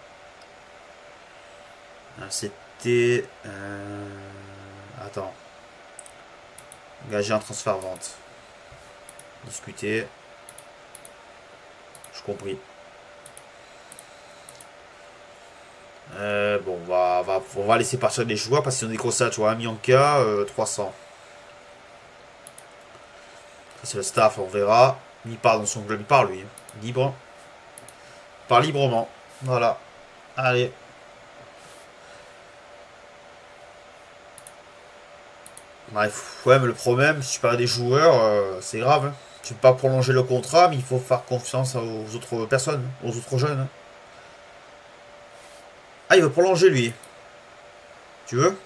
Ah, c'était... Euh... Attends. Engager un transfert vente. Discuter. Compris. Euh, bon, on va, va, on va laisser partir les joueurs parce qu'on est comme ça, tu vois, Mianka, euh, 300. C'est le staff, on verra. Il part dans son club, il part lui. Libre. Par librement. Voilà. Allez. Ouais, mais le problème, si tu parles des joueurs, euh, c'est grave. Hein. Tu peux pas prolonger le contrat, mais il faut faire confiance aux autres personnes, aux autres jeunes. Ah, il veut prolonger lui. Tu veux?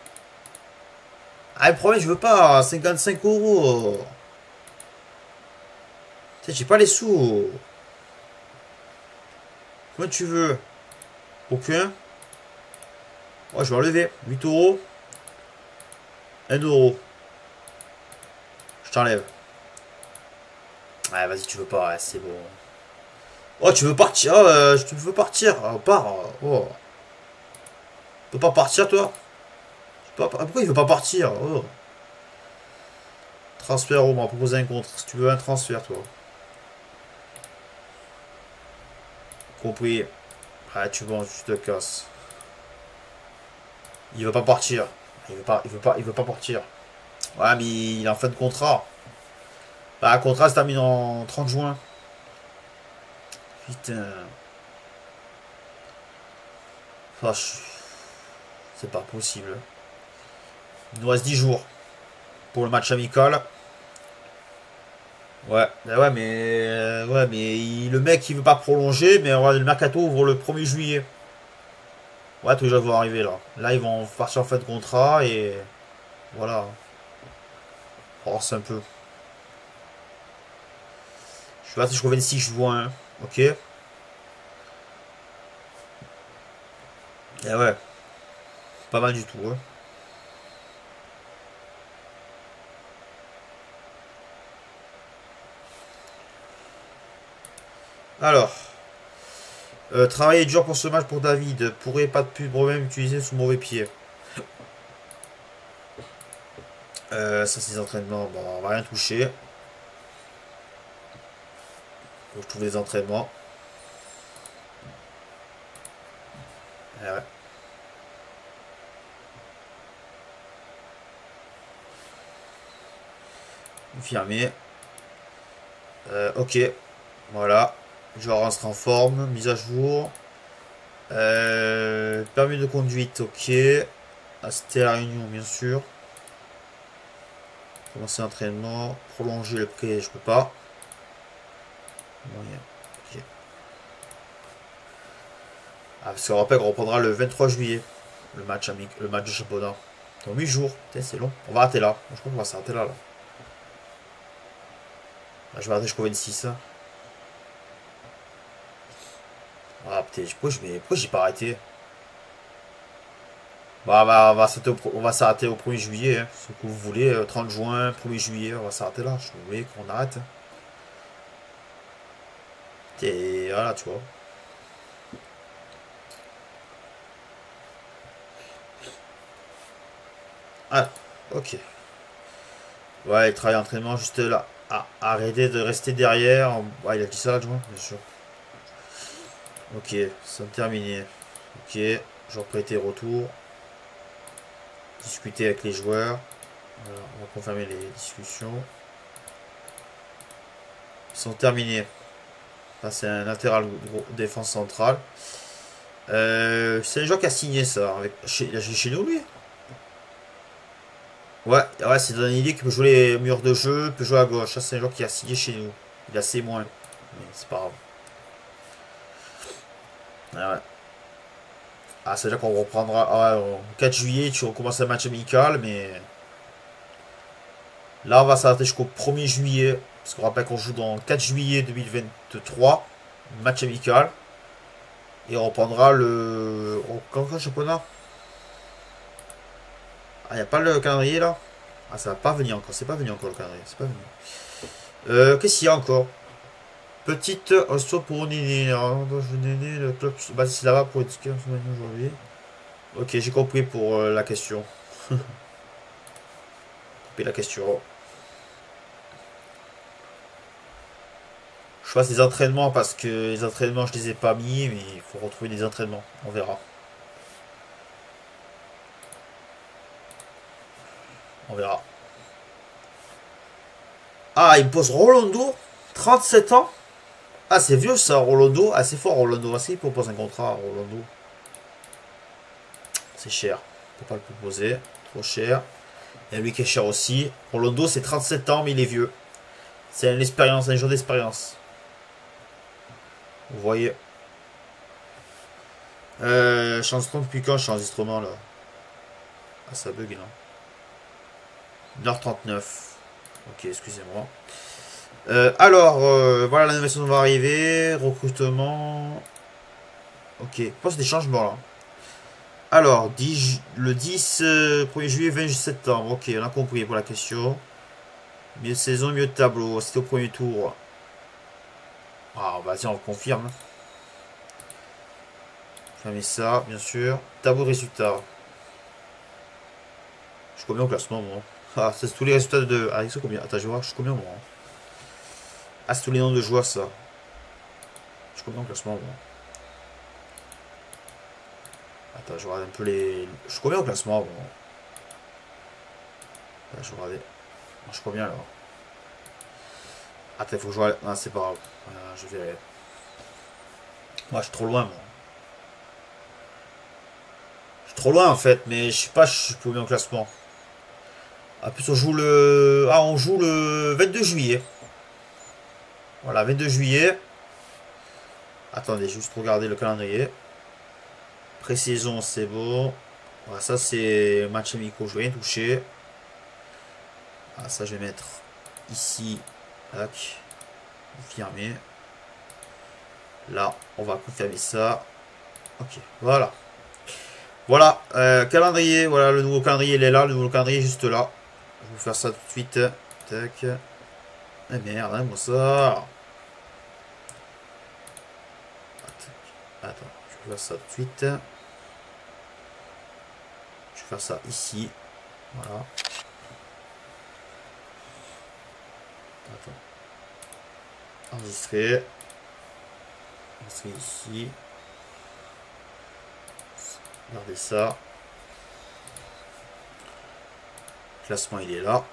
Ah, le problème, je veux pas. 55 euros. J'ai pas les sous. Comment tu veux? Aucun Ouais, je vais enlever. 8 euros. 1 euro. Je t'enlève. Ouais, vas-y, tu veux pas, c'est bon. Oh, tu veux partir oh, Tu veux partir oh, Pars Oh. Tu peux pas partir, toi? Pourquoi il veut pas partir oh? Transfert, on m'a proposé un contre. Si tu veux un transfert, toi. Compris. Ah, tu vends, tu te casses. Il veut pas partir. Il veut pas, il veut pas, il veut pas partir. Ouais, mais il est en fin de contrat. Bah, contrat se termine en 30 juin. Putain. Oh, c'est pas possible. Il nous reste 10 jours pour le match amical. Ouais, bah ouais, mais euh, ouais, mais le mec il veut pas prolonger, mais le mercato ouvre le 1er juillet. Ouais, tout déjà vont arriver là. Là, ils vont partir en fin de contrat et voilà. Oh, c'est un peu. Je suis parti jusqu'au 26 juin. Ok? Et ouais. Pas mal du tout. Hein. Alors. Euh, travailler dur pour ce match pour David. Pourrait pas de plus problème utiliser son mauvais pied. Euh, ça c'est entraînements. Bon, on va rien toucher. Je trouve les entraînements. Ah. Euh, ok. Voilà. Joueur sera en forme. Mise à jour. Euh, permis de conduite, ok. À la réunion, bien sûr. Commencer l'entraînement. Prolonger le prêt, je peux pas. Ok. Ah, parce qu'on rappelle qu'on reprendra le 23 juillet. Le match, le match de championnat. Dans 8 jours. C'est long. On va arrêter là. Je crois qu'on va s'arrêter là, là. je vais arrêter jusqu'au 26. Ah putain, pourquoi j'ai pas arrêté? Bah, bah on va s'arrêter au, 1er juillet. Hein. Ce que vous voulez, 30 euh, juin, 1er juillet, on va s'arrêter là. Je voulais qu'on arrête. Et voilà, tu vois. Ah, ok. Ouais, il travaille entraînement juste là. Ah, arrêtez de rester derrière. Ouais, il a dit ça là, bien sûr. Ok, ça terminé. Ok, genre prêter retour. Discuter avec les joueurs. on va confirmer les discussions. Ils sont terminés. C'est un latéral défense centrale. Euh, c'est un joueur qui a signé ça. Avec, chez, chez nous, lui? Ouais, ouais c'est idée qui peut jouer les murs de jeu, peut jouer à gauche. C'est un joueur qui a signé chez nous. Il a assez moins. Mais c'est pas grave. Ah, ah c'est-à-dire qu'on reprendra. Ah, 4 juillet, tu recommences un match amical, mais. Là, on va s'arrêter jusqu'au 1er juillet. Parce qu'on rappelle qu'on joue dans 4 juillet 2023. Match amical. Et on reprendra le. Quand le championnat Ah, il n'y a pas le calendrier là? Ah, ça va pas venir encore. C'est pas venu encore le calendrier. C'est pas venu. Euh, Qu'est-ce qu'il y a encore? Petite osseau pour Néné. je Néné, le club c'est là-bas pour éduquer aujourd'hui. Ok, j'ai compris pour euh, la question. Couper la question. Je fasse des entraînements parce que les entraînements, je les ai pas mis, mais il faut retrouver des entraînements. On verra. On verra. Ah, il pose Rolando 37 ans ah, c'est vieux ça, Rolando. Ah, fort, Rolando. Est-ce qu'il propose un contrat Rolando C'est cher. On peut pas le proposer. Trop cher. Il a lui qui est cher aussi. Rolando, c'est 37 ans, mais il est vieux. C'est une expérience, un jour d'expérience. Vous voyez. Euh, chance depuis quand je suis enregistrement là Ah, ça bug non 1h39. Ok, excusez-moi. Euh, alors, euh, voilà, l'animation va arriver. Recrutement. Ok, je pense des changements là? Alors, le 10, 1er euh, juillet, 20 septembre. Ok, on a compris pour la question. Mieux saison, mieux tableau. C'était au premier tour. Ah, vas-y, on confirme. Fermer ça, bien sûr. Tableau de résultats. Je suis combien au classement, moi? Ah, c'est tous les résultats de... Ah, c'est combien? Attends, je vais voir, je suis combien, moi? Ah, c'est tous les noms de joueurs, ça. Je suis combien au classement, moi? Attends, je regarde un peu les... Je suis combien au classement, moi? Je vais regarder. Je suis combien, alors? Attends, il faut que je vois... Non, c'est pas grave. Euh, je vais... Moi, je suis trop loin, moi. Je suis trop loin, en fait, mais je sais pas, je suis combien au classement. En plus, on joue le... Ah, on joue le 22 juillet. Voilà, 22 juillet. Attendez, juste regarder le calendrier. Pré-saison, c'est bon. Voilà, ça, c'est match amicaux. Je vais rien toucher. Ah, ça, je vais mettre ici. Tac. Là, on va confirmer ça. Ok, voilà. Voilà, euh, calendrier. Voilà, le nouveau calendrier, il est là. Le nouveau calendrier est juste là. Je vais faire ça tout de suite. Tac. Eh merde, hein, moi ça. Attends, je vais faire ça tout de suite. Je vais faire ça ici. Voilà. Attends. Enregistrer. Enregistrer ici. Regardez ça. classement, il est là.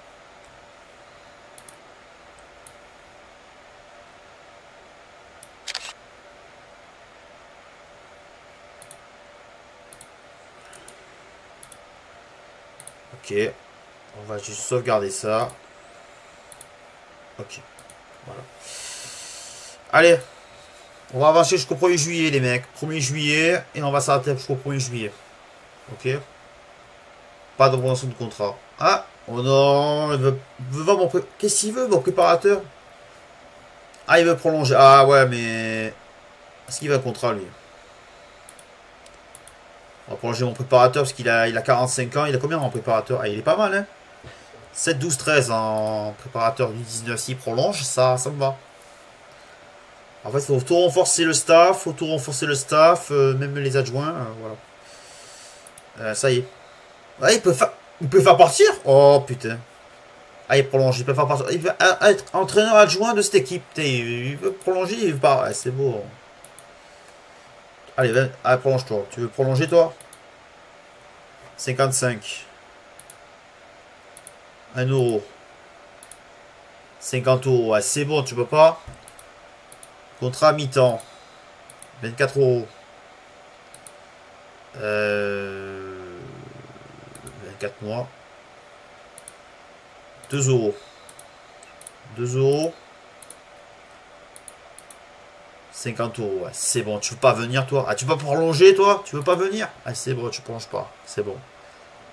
Ok. On va juste sauvegarder ça. Ok. Voilà. Allez. On va avancer jusqu'au 1er juillet, les mecs. 1er juillet. Et on va s'arrêter jusqu'au 1er juillet. Ok. Pas de prolongation de contrat. Ah Oh non, il veut, voir mon Qu'est-ce qu'il veut, mon préparateur? Ah, il veut prolonger. Ah ouais, mais... Est-ce qu'il veut un contrat, lui? On va prolonger mon préparateur parce qu'il a, il a 45 ans. Il a combien en préparateur? Ah, il est pas mal, hein 7, 12, 13 en préparateur du 19. S'il prolonge, ça, ça me va. En fait, faut tout renforcer le staff, faut tout renforcer le staff, euh, même les adjoints, euh, voilà. Euh, ça y est. Il peut faire... Il peut faire partir? Oh putain. Ah, il prolonge, il peut faire partir. Il veut être entraîneur adjoint de cette équipe. Il veut prolonger, il veut pas. c'est beau. Allez, allez prolonge-toi. Tu veux prolonger, toi? 55. 1 euro. 50 euros. c'est bon, tu peux pas. Contrat mi-temps. 24 euros. Euh... 4 mois. 2 euros. 2 euros. 50 euros. c'est bon. Tu veux pas venir, toi Ah, tu peux pas prolonger, toi? Tu veux pas venir? Ah, c'est bon, tu prolonges pas. C'est bon.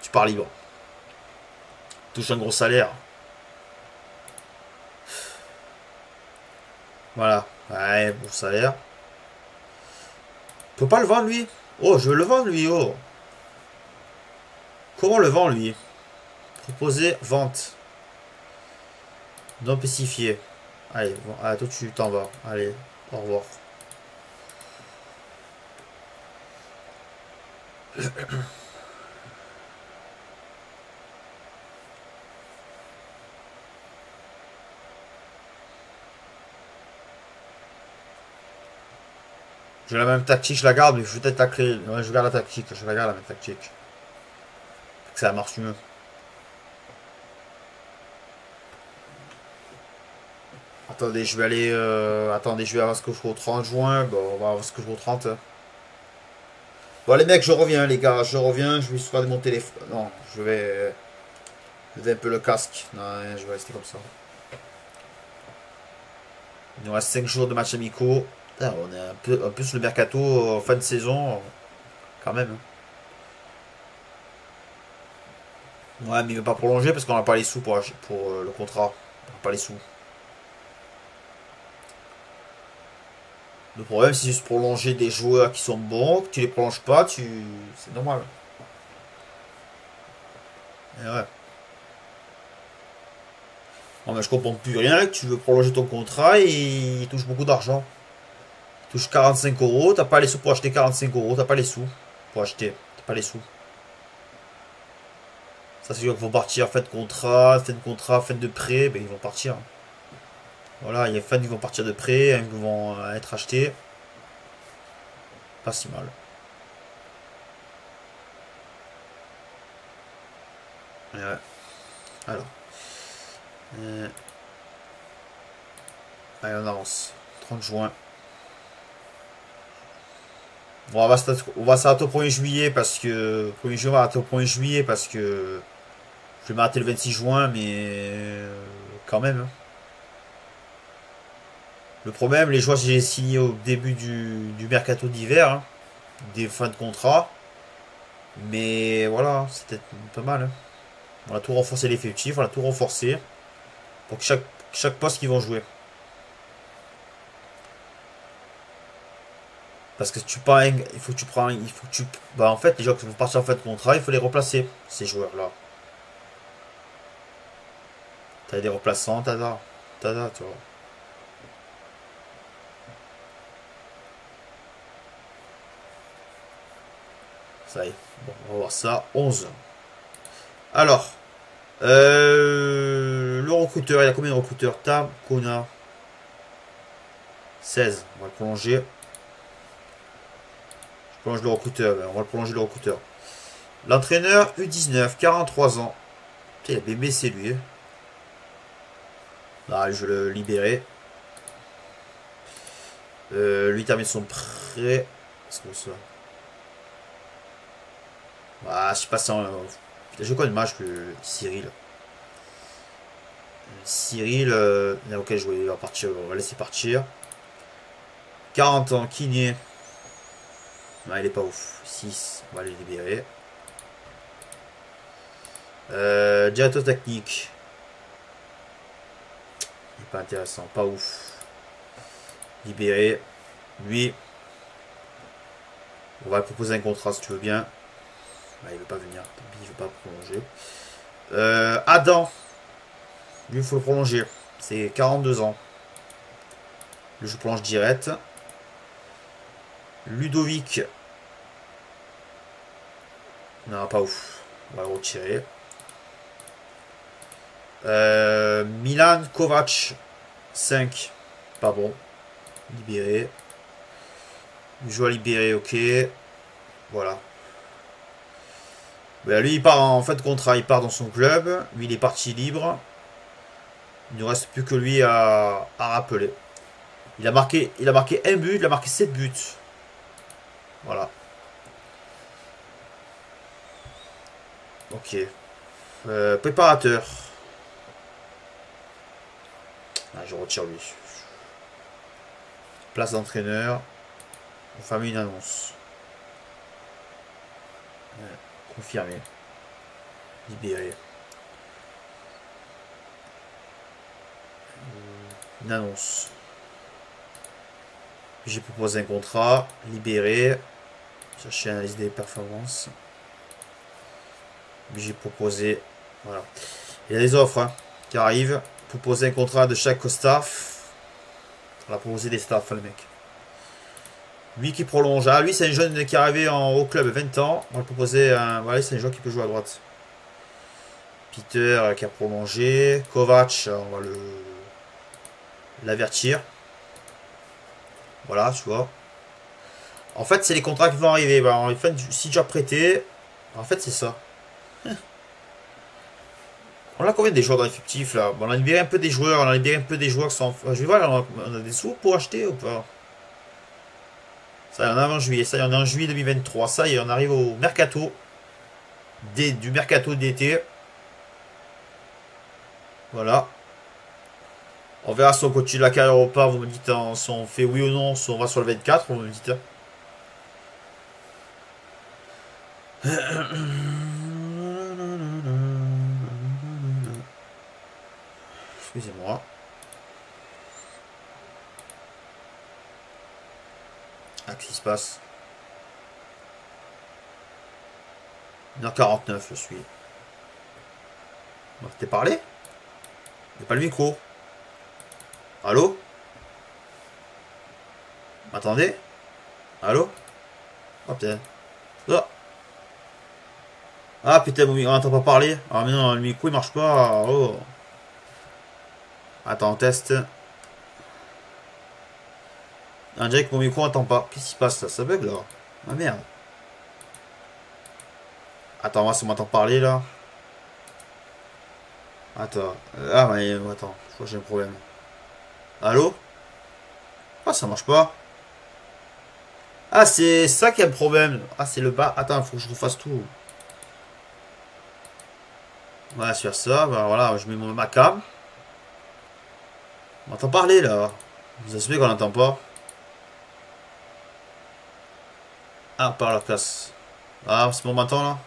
Tu pars libre. Touche un gros salaire. Voilà. Ouais, bon salaire. Peut pas le vendre, lui Oh, je veux le vendre, lui, oh Comment le vend lui? Proposer vente. Non spécifié. Allez, ah, toi tu t'en vas. Allez, au revoir. J'ai la même tactique, je la garde, mais je vais peut-être tacler. je garde la tactique, je la garde la même tactique ça marche mieux. Attendez, je vais aller... Euh, attendez, je vais avoir ce que je au 30 juin. Bon, on va voir ce que je au 30. Bon, les mecs, je reviens, les gars. Je reviens. Je vais juste mon téléphone. Non, je vais... Je vais un peu le casque. Non, je vais rester comme ça. Il nous reste 5 jours de match amicaux. On est un peu, un peu sur le mercato en fin de saison. Quand même. Hein. Ouais, mais il veut pas prolonger parce qu'on n'a pas les sous pour, pour euh, le contrat. On n'a pas les sous. Le problème, c'est juste prolonger des joueurs qui sont bons, que tu les prolonges pas, tu... c'est normal. Et ouais. Non, mais je comprends plus rien, tu veux prolonger ton contrat et il touche beaucoup d'argent. Touche 45 euros. T'as pas les sous pour acheter 45 euros. T'as pas les sous pour acheter. T'as pas les sous. Ça, c'est sûr qu'ils vont partir. Fin de contrat, fin de contrat, fin de prêt. Ben, ils vont partir. Voilà, il y a fans qui vont partir de prêt, qui vont euh, être achetés. Pas si mal. Alors. Euh. Allez, on avance. 30 juin. Bon, on va s'arrêter au 1er juillet parce que. 1er juillet, on va arrêter au 1er juillet parce que. Je vais m'arrêter le 26 juin, mais. Euh, quand même. Hein. Le problème, les joueurs j'ai signés au début du, mercato d'hiver, hein, des fins de contrat. Mais voilà, c'était pas mal. Hein. On a tout renforcé l'effectif, on a tout renforcé. Pour que chaque, chaque poste qu'ils vont jouer. Parce que tu prends, il faut que tu prends, il faut que tu, bah en fait les joueurs qui vont partir en fin de contrat, il faut les replacer ces joueurs là. T'as des remplaçants, tada, tada, tu vois. Ça y est. Bon, on va voir ça. 11. Alors. Euh, le recruteur, il y a combien de recruteurs? Tam, Kona. 16. On va le prolonger. Prolonge le recruteur. Ben, on va prolonger le recruteur. L'entraîneur U19, 43 ans. il a bébé, c'est lui. Là, je vais le libérer. Euh, lui termine son prêt. C'est quoi ça? Ah, je sais pas si Je connais match, le Cyril. Cyril, euh, ok, je vais partir, on va laisser partir. 40 ans, kiné. Ah, il est pas ouf. 6, on va les libérer. Euh, directeur technique. Il pas intéressant, pas ouf. Libéré. Lui. On va proposer un contrat si tu veux bien. Il il veut pas venir. il veut pas prolonger. Euh, Adam. Lui, il faut le prolonger. C'est 42 ans. Le jeu prolonge direct. Ludovic. Non, pas ouf. On va le retirer. Euh, Milan Kovac. 5. Pas bon. Libéré. À libérer, ok. Voilà. Ben, lui, il part en fait de contrat, il part dans son club. Lui, il est parti libre. Il ne reste plus que lui à, rappeler. Il a, marqué, il a marqué un but, il a marqué 7 buts. Voilà. Ok. Euh, préparateur. Ah, je retire lui. Place d'entraîneur. On une annonce. Confirmé. Libéré. Une annonce. J'ai proposé un contrat. Libéré. Chercher analyse des performances. J'ai proposé. Voilà. Il y a des offres hein, qui arrivent. Proposer un contrat de chaque staff. On va proposer des staffs, le mec. Lui qui prolonge. Ah, lui, c'est un jeune qui est arrivé en, au club 20 ans. On va proposer un. Voilà, c'est un joueur qui peut jouer à droite. Peter euh, qui a prolongé. Kovac, euh, on va le. L'avertir. Voilà, tu vois. En fait, c'est les contrats qui vont arriver. en fait, si tu as prêté, en fait, c'est ça. On a combien des joueurs dans l'effectif là? On a libéré un peu des joueurs, on a libéré un peu des joueurs sans. Je vais voir, on a des sous pour acheter ou pas? Ça y est, on avant juillet. Ça y est, on est en juillet 2023. Ça y est, on arrive au mercato. du mercato d'été. Voilà. On verra si on continue la carrière ou pas. Vous me dites hein, si on fait oui ou non, si on va sur le 24. Vous me dites. Excusez-moi. Ah, qu'est-ce qui se passe? 1h49, je suis. T'es parlé? Il pas le micro. Allô? Attendez. Allô? Oh putain. Oh. Ah putain, on n'entend pas parler. Ah mais non, le micro il marche pas. Oh. Attends, on teste. On dirait que mon micro n'entend pas. Qu'est-ce qui se passe là? Ça bug là Ah merde. Attends, moi, si on m'entend parler là. Attends. Ah, mais attends. Je crois que j'ai un problème? Allô? Ah, ça marche pas. Ah, c'est ça qui a le problème. Ah, c'est le bas. Attends, faut que je refasse tout. Voilà, sur ça. Ben, voilà, je mets mon, ma cam. On m'entend parler là. Vous assumez qu'on n'entend pas. Ah, par la casse. Ah, c'est bon maintenant là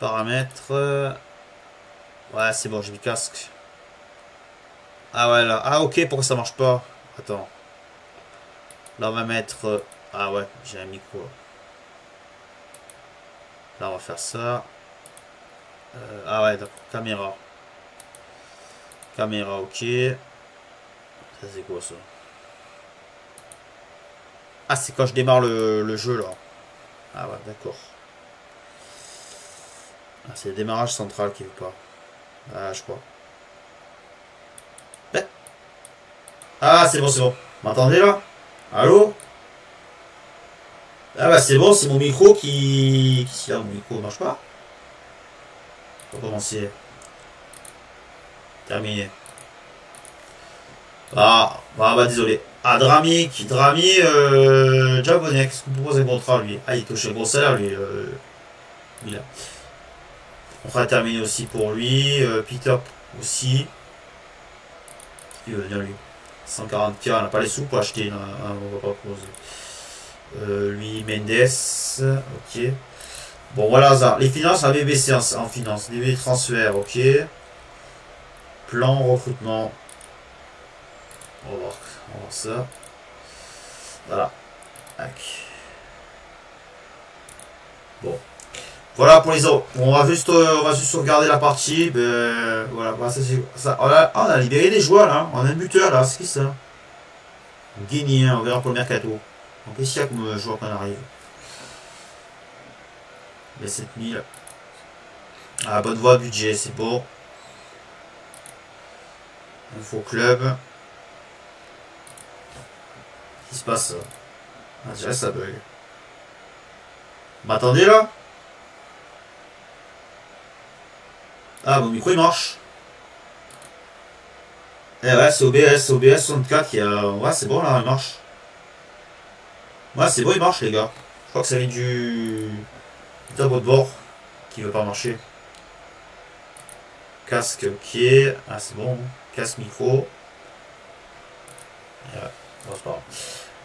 Paramètres. Ouais, c'est bon, j'ai mis casque. Ah ouais, là. Ah ok, pourquoi ça marche pas? Attends. Là, on va mettre... Ah ouais, j'ai un micro. Là, on va faire ça. Euh, ah ouais, d'accord. Caméra. Caméra, ok. Ça, c'est quoi ça? Ah, c'est quand je démarre le, jeu, là. Ah ouais, d'accord. Ah, c'est le démarrage central qui veut pas. Ah, je crois. Eh. Ah, c'est bon, c'est bon. M'entendez, là? Allô? Ah bah c'est bon, c'est mon micro qui... Qu'est-ce qu'il a Mon micro marche pas On va commencer. Terminé. Ah, bah, bah désolé. Ah, Drami, qui Drami, euh, Jabonet, qu'est-ce qu'on propose un contrat lui? Ah, il touche un gros salaire lui. Euh, il a. On va terminer aussi pour lui. Euh, Peter aussi. Il veut venir lui 140k, on n'a pas les sous pour acheter, on va pas proposer. Euh, lui, Mendes, ok. Bon, voilà, ça. Les finances avaient baissé en, en finance. Les transferts, ok. Plan recrutement. On va voir, ça. Voilà. Bon. Voilà pour les autres. On va juste, euh, on va juste sauvegarder la partie. Ben, voilà, bah, on, a, libéré des joueurs là. On a un buteur là. C'est qui ça? Guinéen, on verra pour le mercato. Donc qu'est-ce qu'il y a comme joueur qu'on arrive Il y a 7000. Ah, bonne voie, budget, c'est beau. Info club. Qu'est-ce qui se passe Ah, déjà ça bug. M'attendez là? Ah, mon micro il marche. Eh ouais, c'est OBS, OBS 64 qui a. Ouais, c'est bon là, il marche. Ouais, c'est bon, il marche les gars. Je crois que ça vient du. du tableau de bord qui veut pas marcher. Casque, ok. Ah, c'est bon. Casque micro.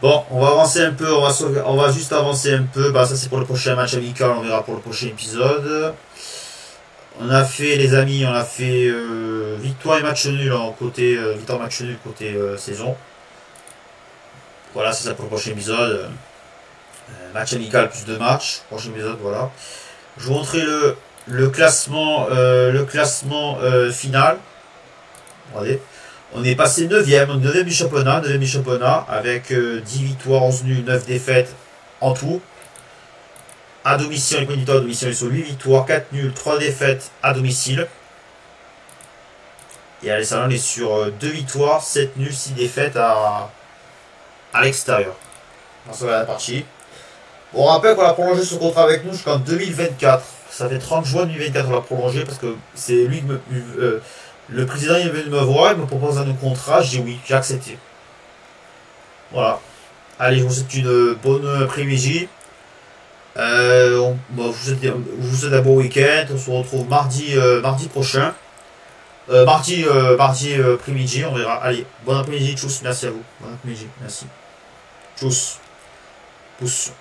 Bon, on va avancer un peu, on va, on va juste avancer un peu. Bah, ça c'est pour le prochain match amical, on verra pour le prochain épisode. On a fait, les amis, on a fait euh, victoire et match nul côté euh, victoire match nul côté euh, saison. Voilà, c'est ça pour le prochain épisode. match amical plus deux matchs. Prochain épisode, voilà. Je vous montrer le, le classement, le classement final. On est passé 9ème, 9ème du championnat, 9ème du championnat, avec 10 victoires, 11 nuls, 9 défaites en tout. À domicile, les à domicile, ils sont 8 victoires, 4 nuls, 3 défaites à domicile. Et Alessandro est sur 2 euh, victoires, 7 nuls, 6 défaites à, à l'extérieur. On se va la partie. On rappelle qu'on a prolongé ce contrat avec nous jusqu'en 2024. Ça fait 30 juin 2024 qu'on l'a prolongé parce que c'est lui me, euh, le président est venu me voir, il me propose un contrat, j'ai oui, j'ai accepté. Voilà. Allez, je vous souhaite une bonne après-midi. Euh, je, vous souhaite, un bon week-end. On se retrouve mardi, euh, mardi prochain. Euh, mardi, mardi après-midi, on verra. Allez, bon après-midi, tchuss, merci à vous. Bon après-midi, merci. Tchuss. Pouce.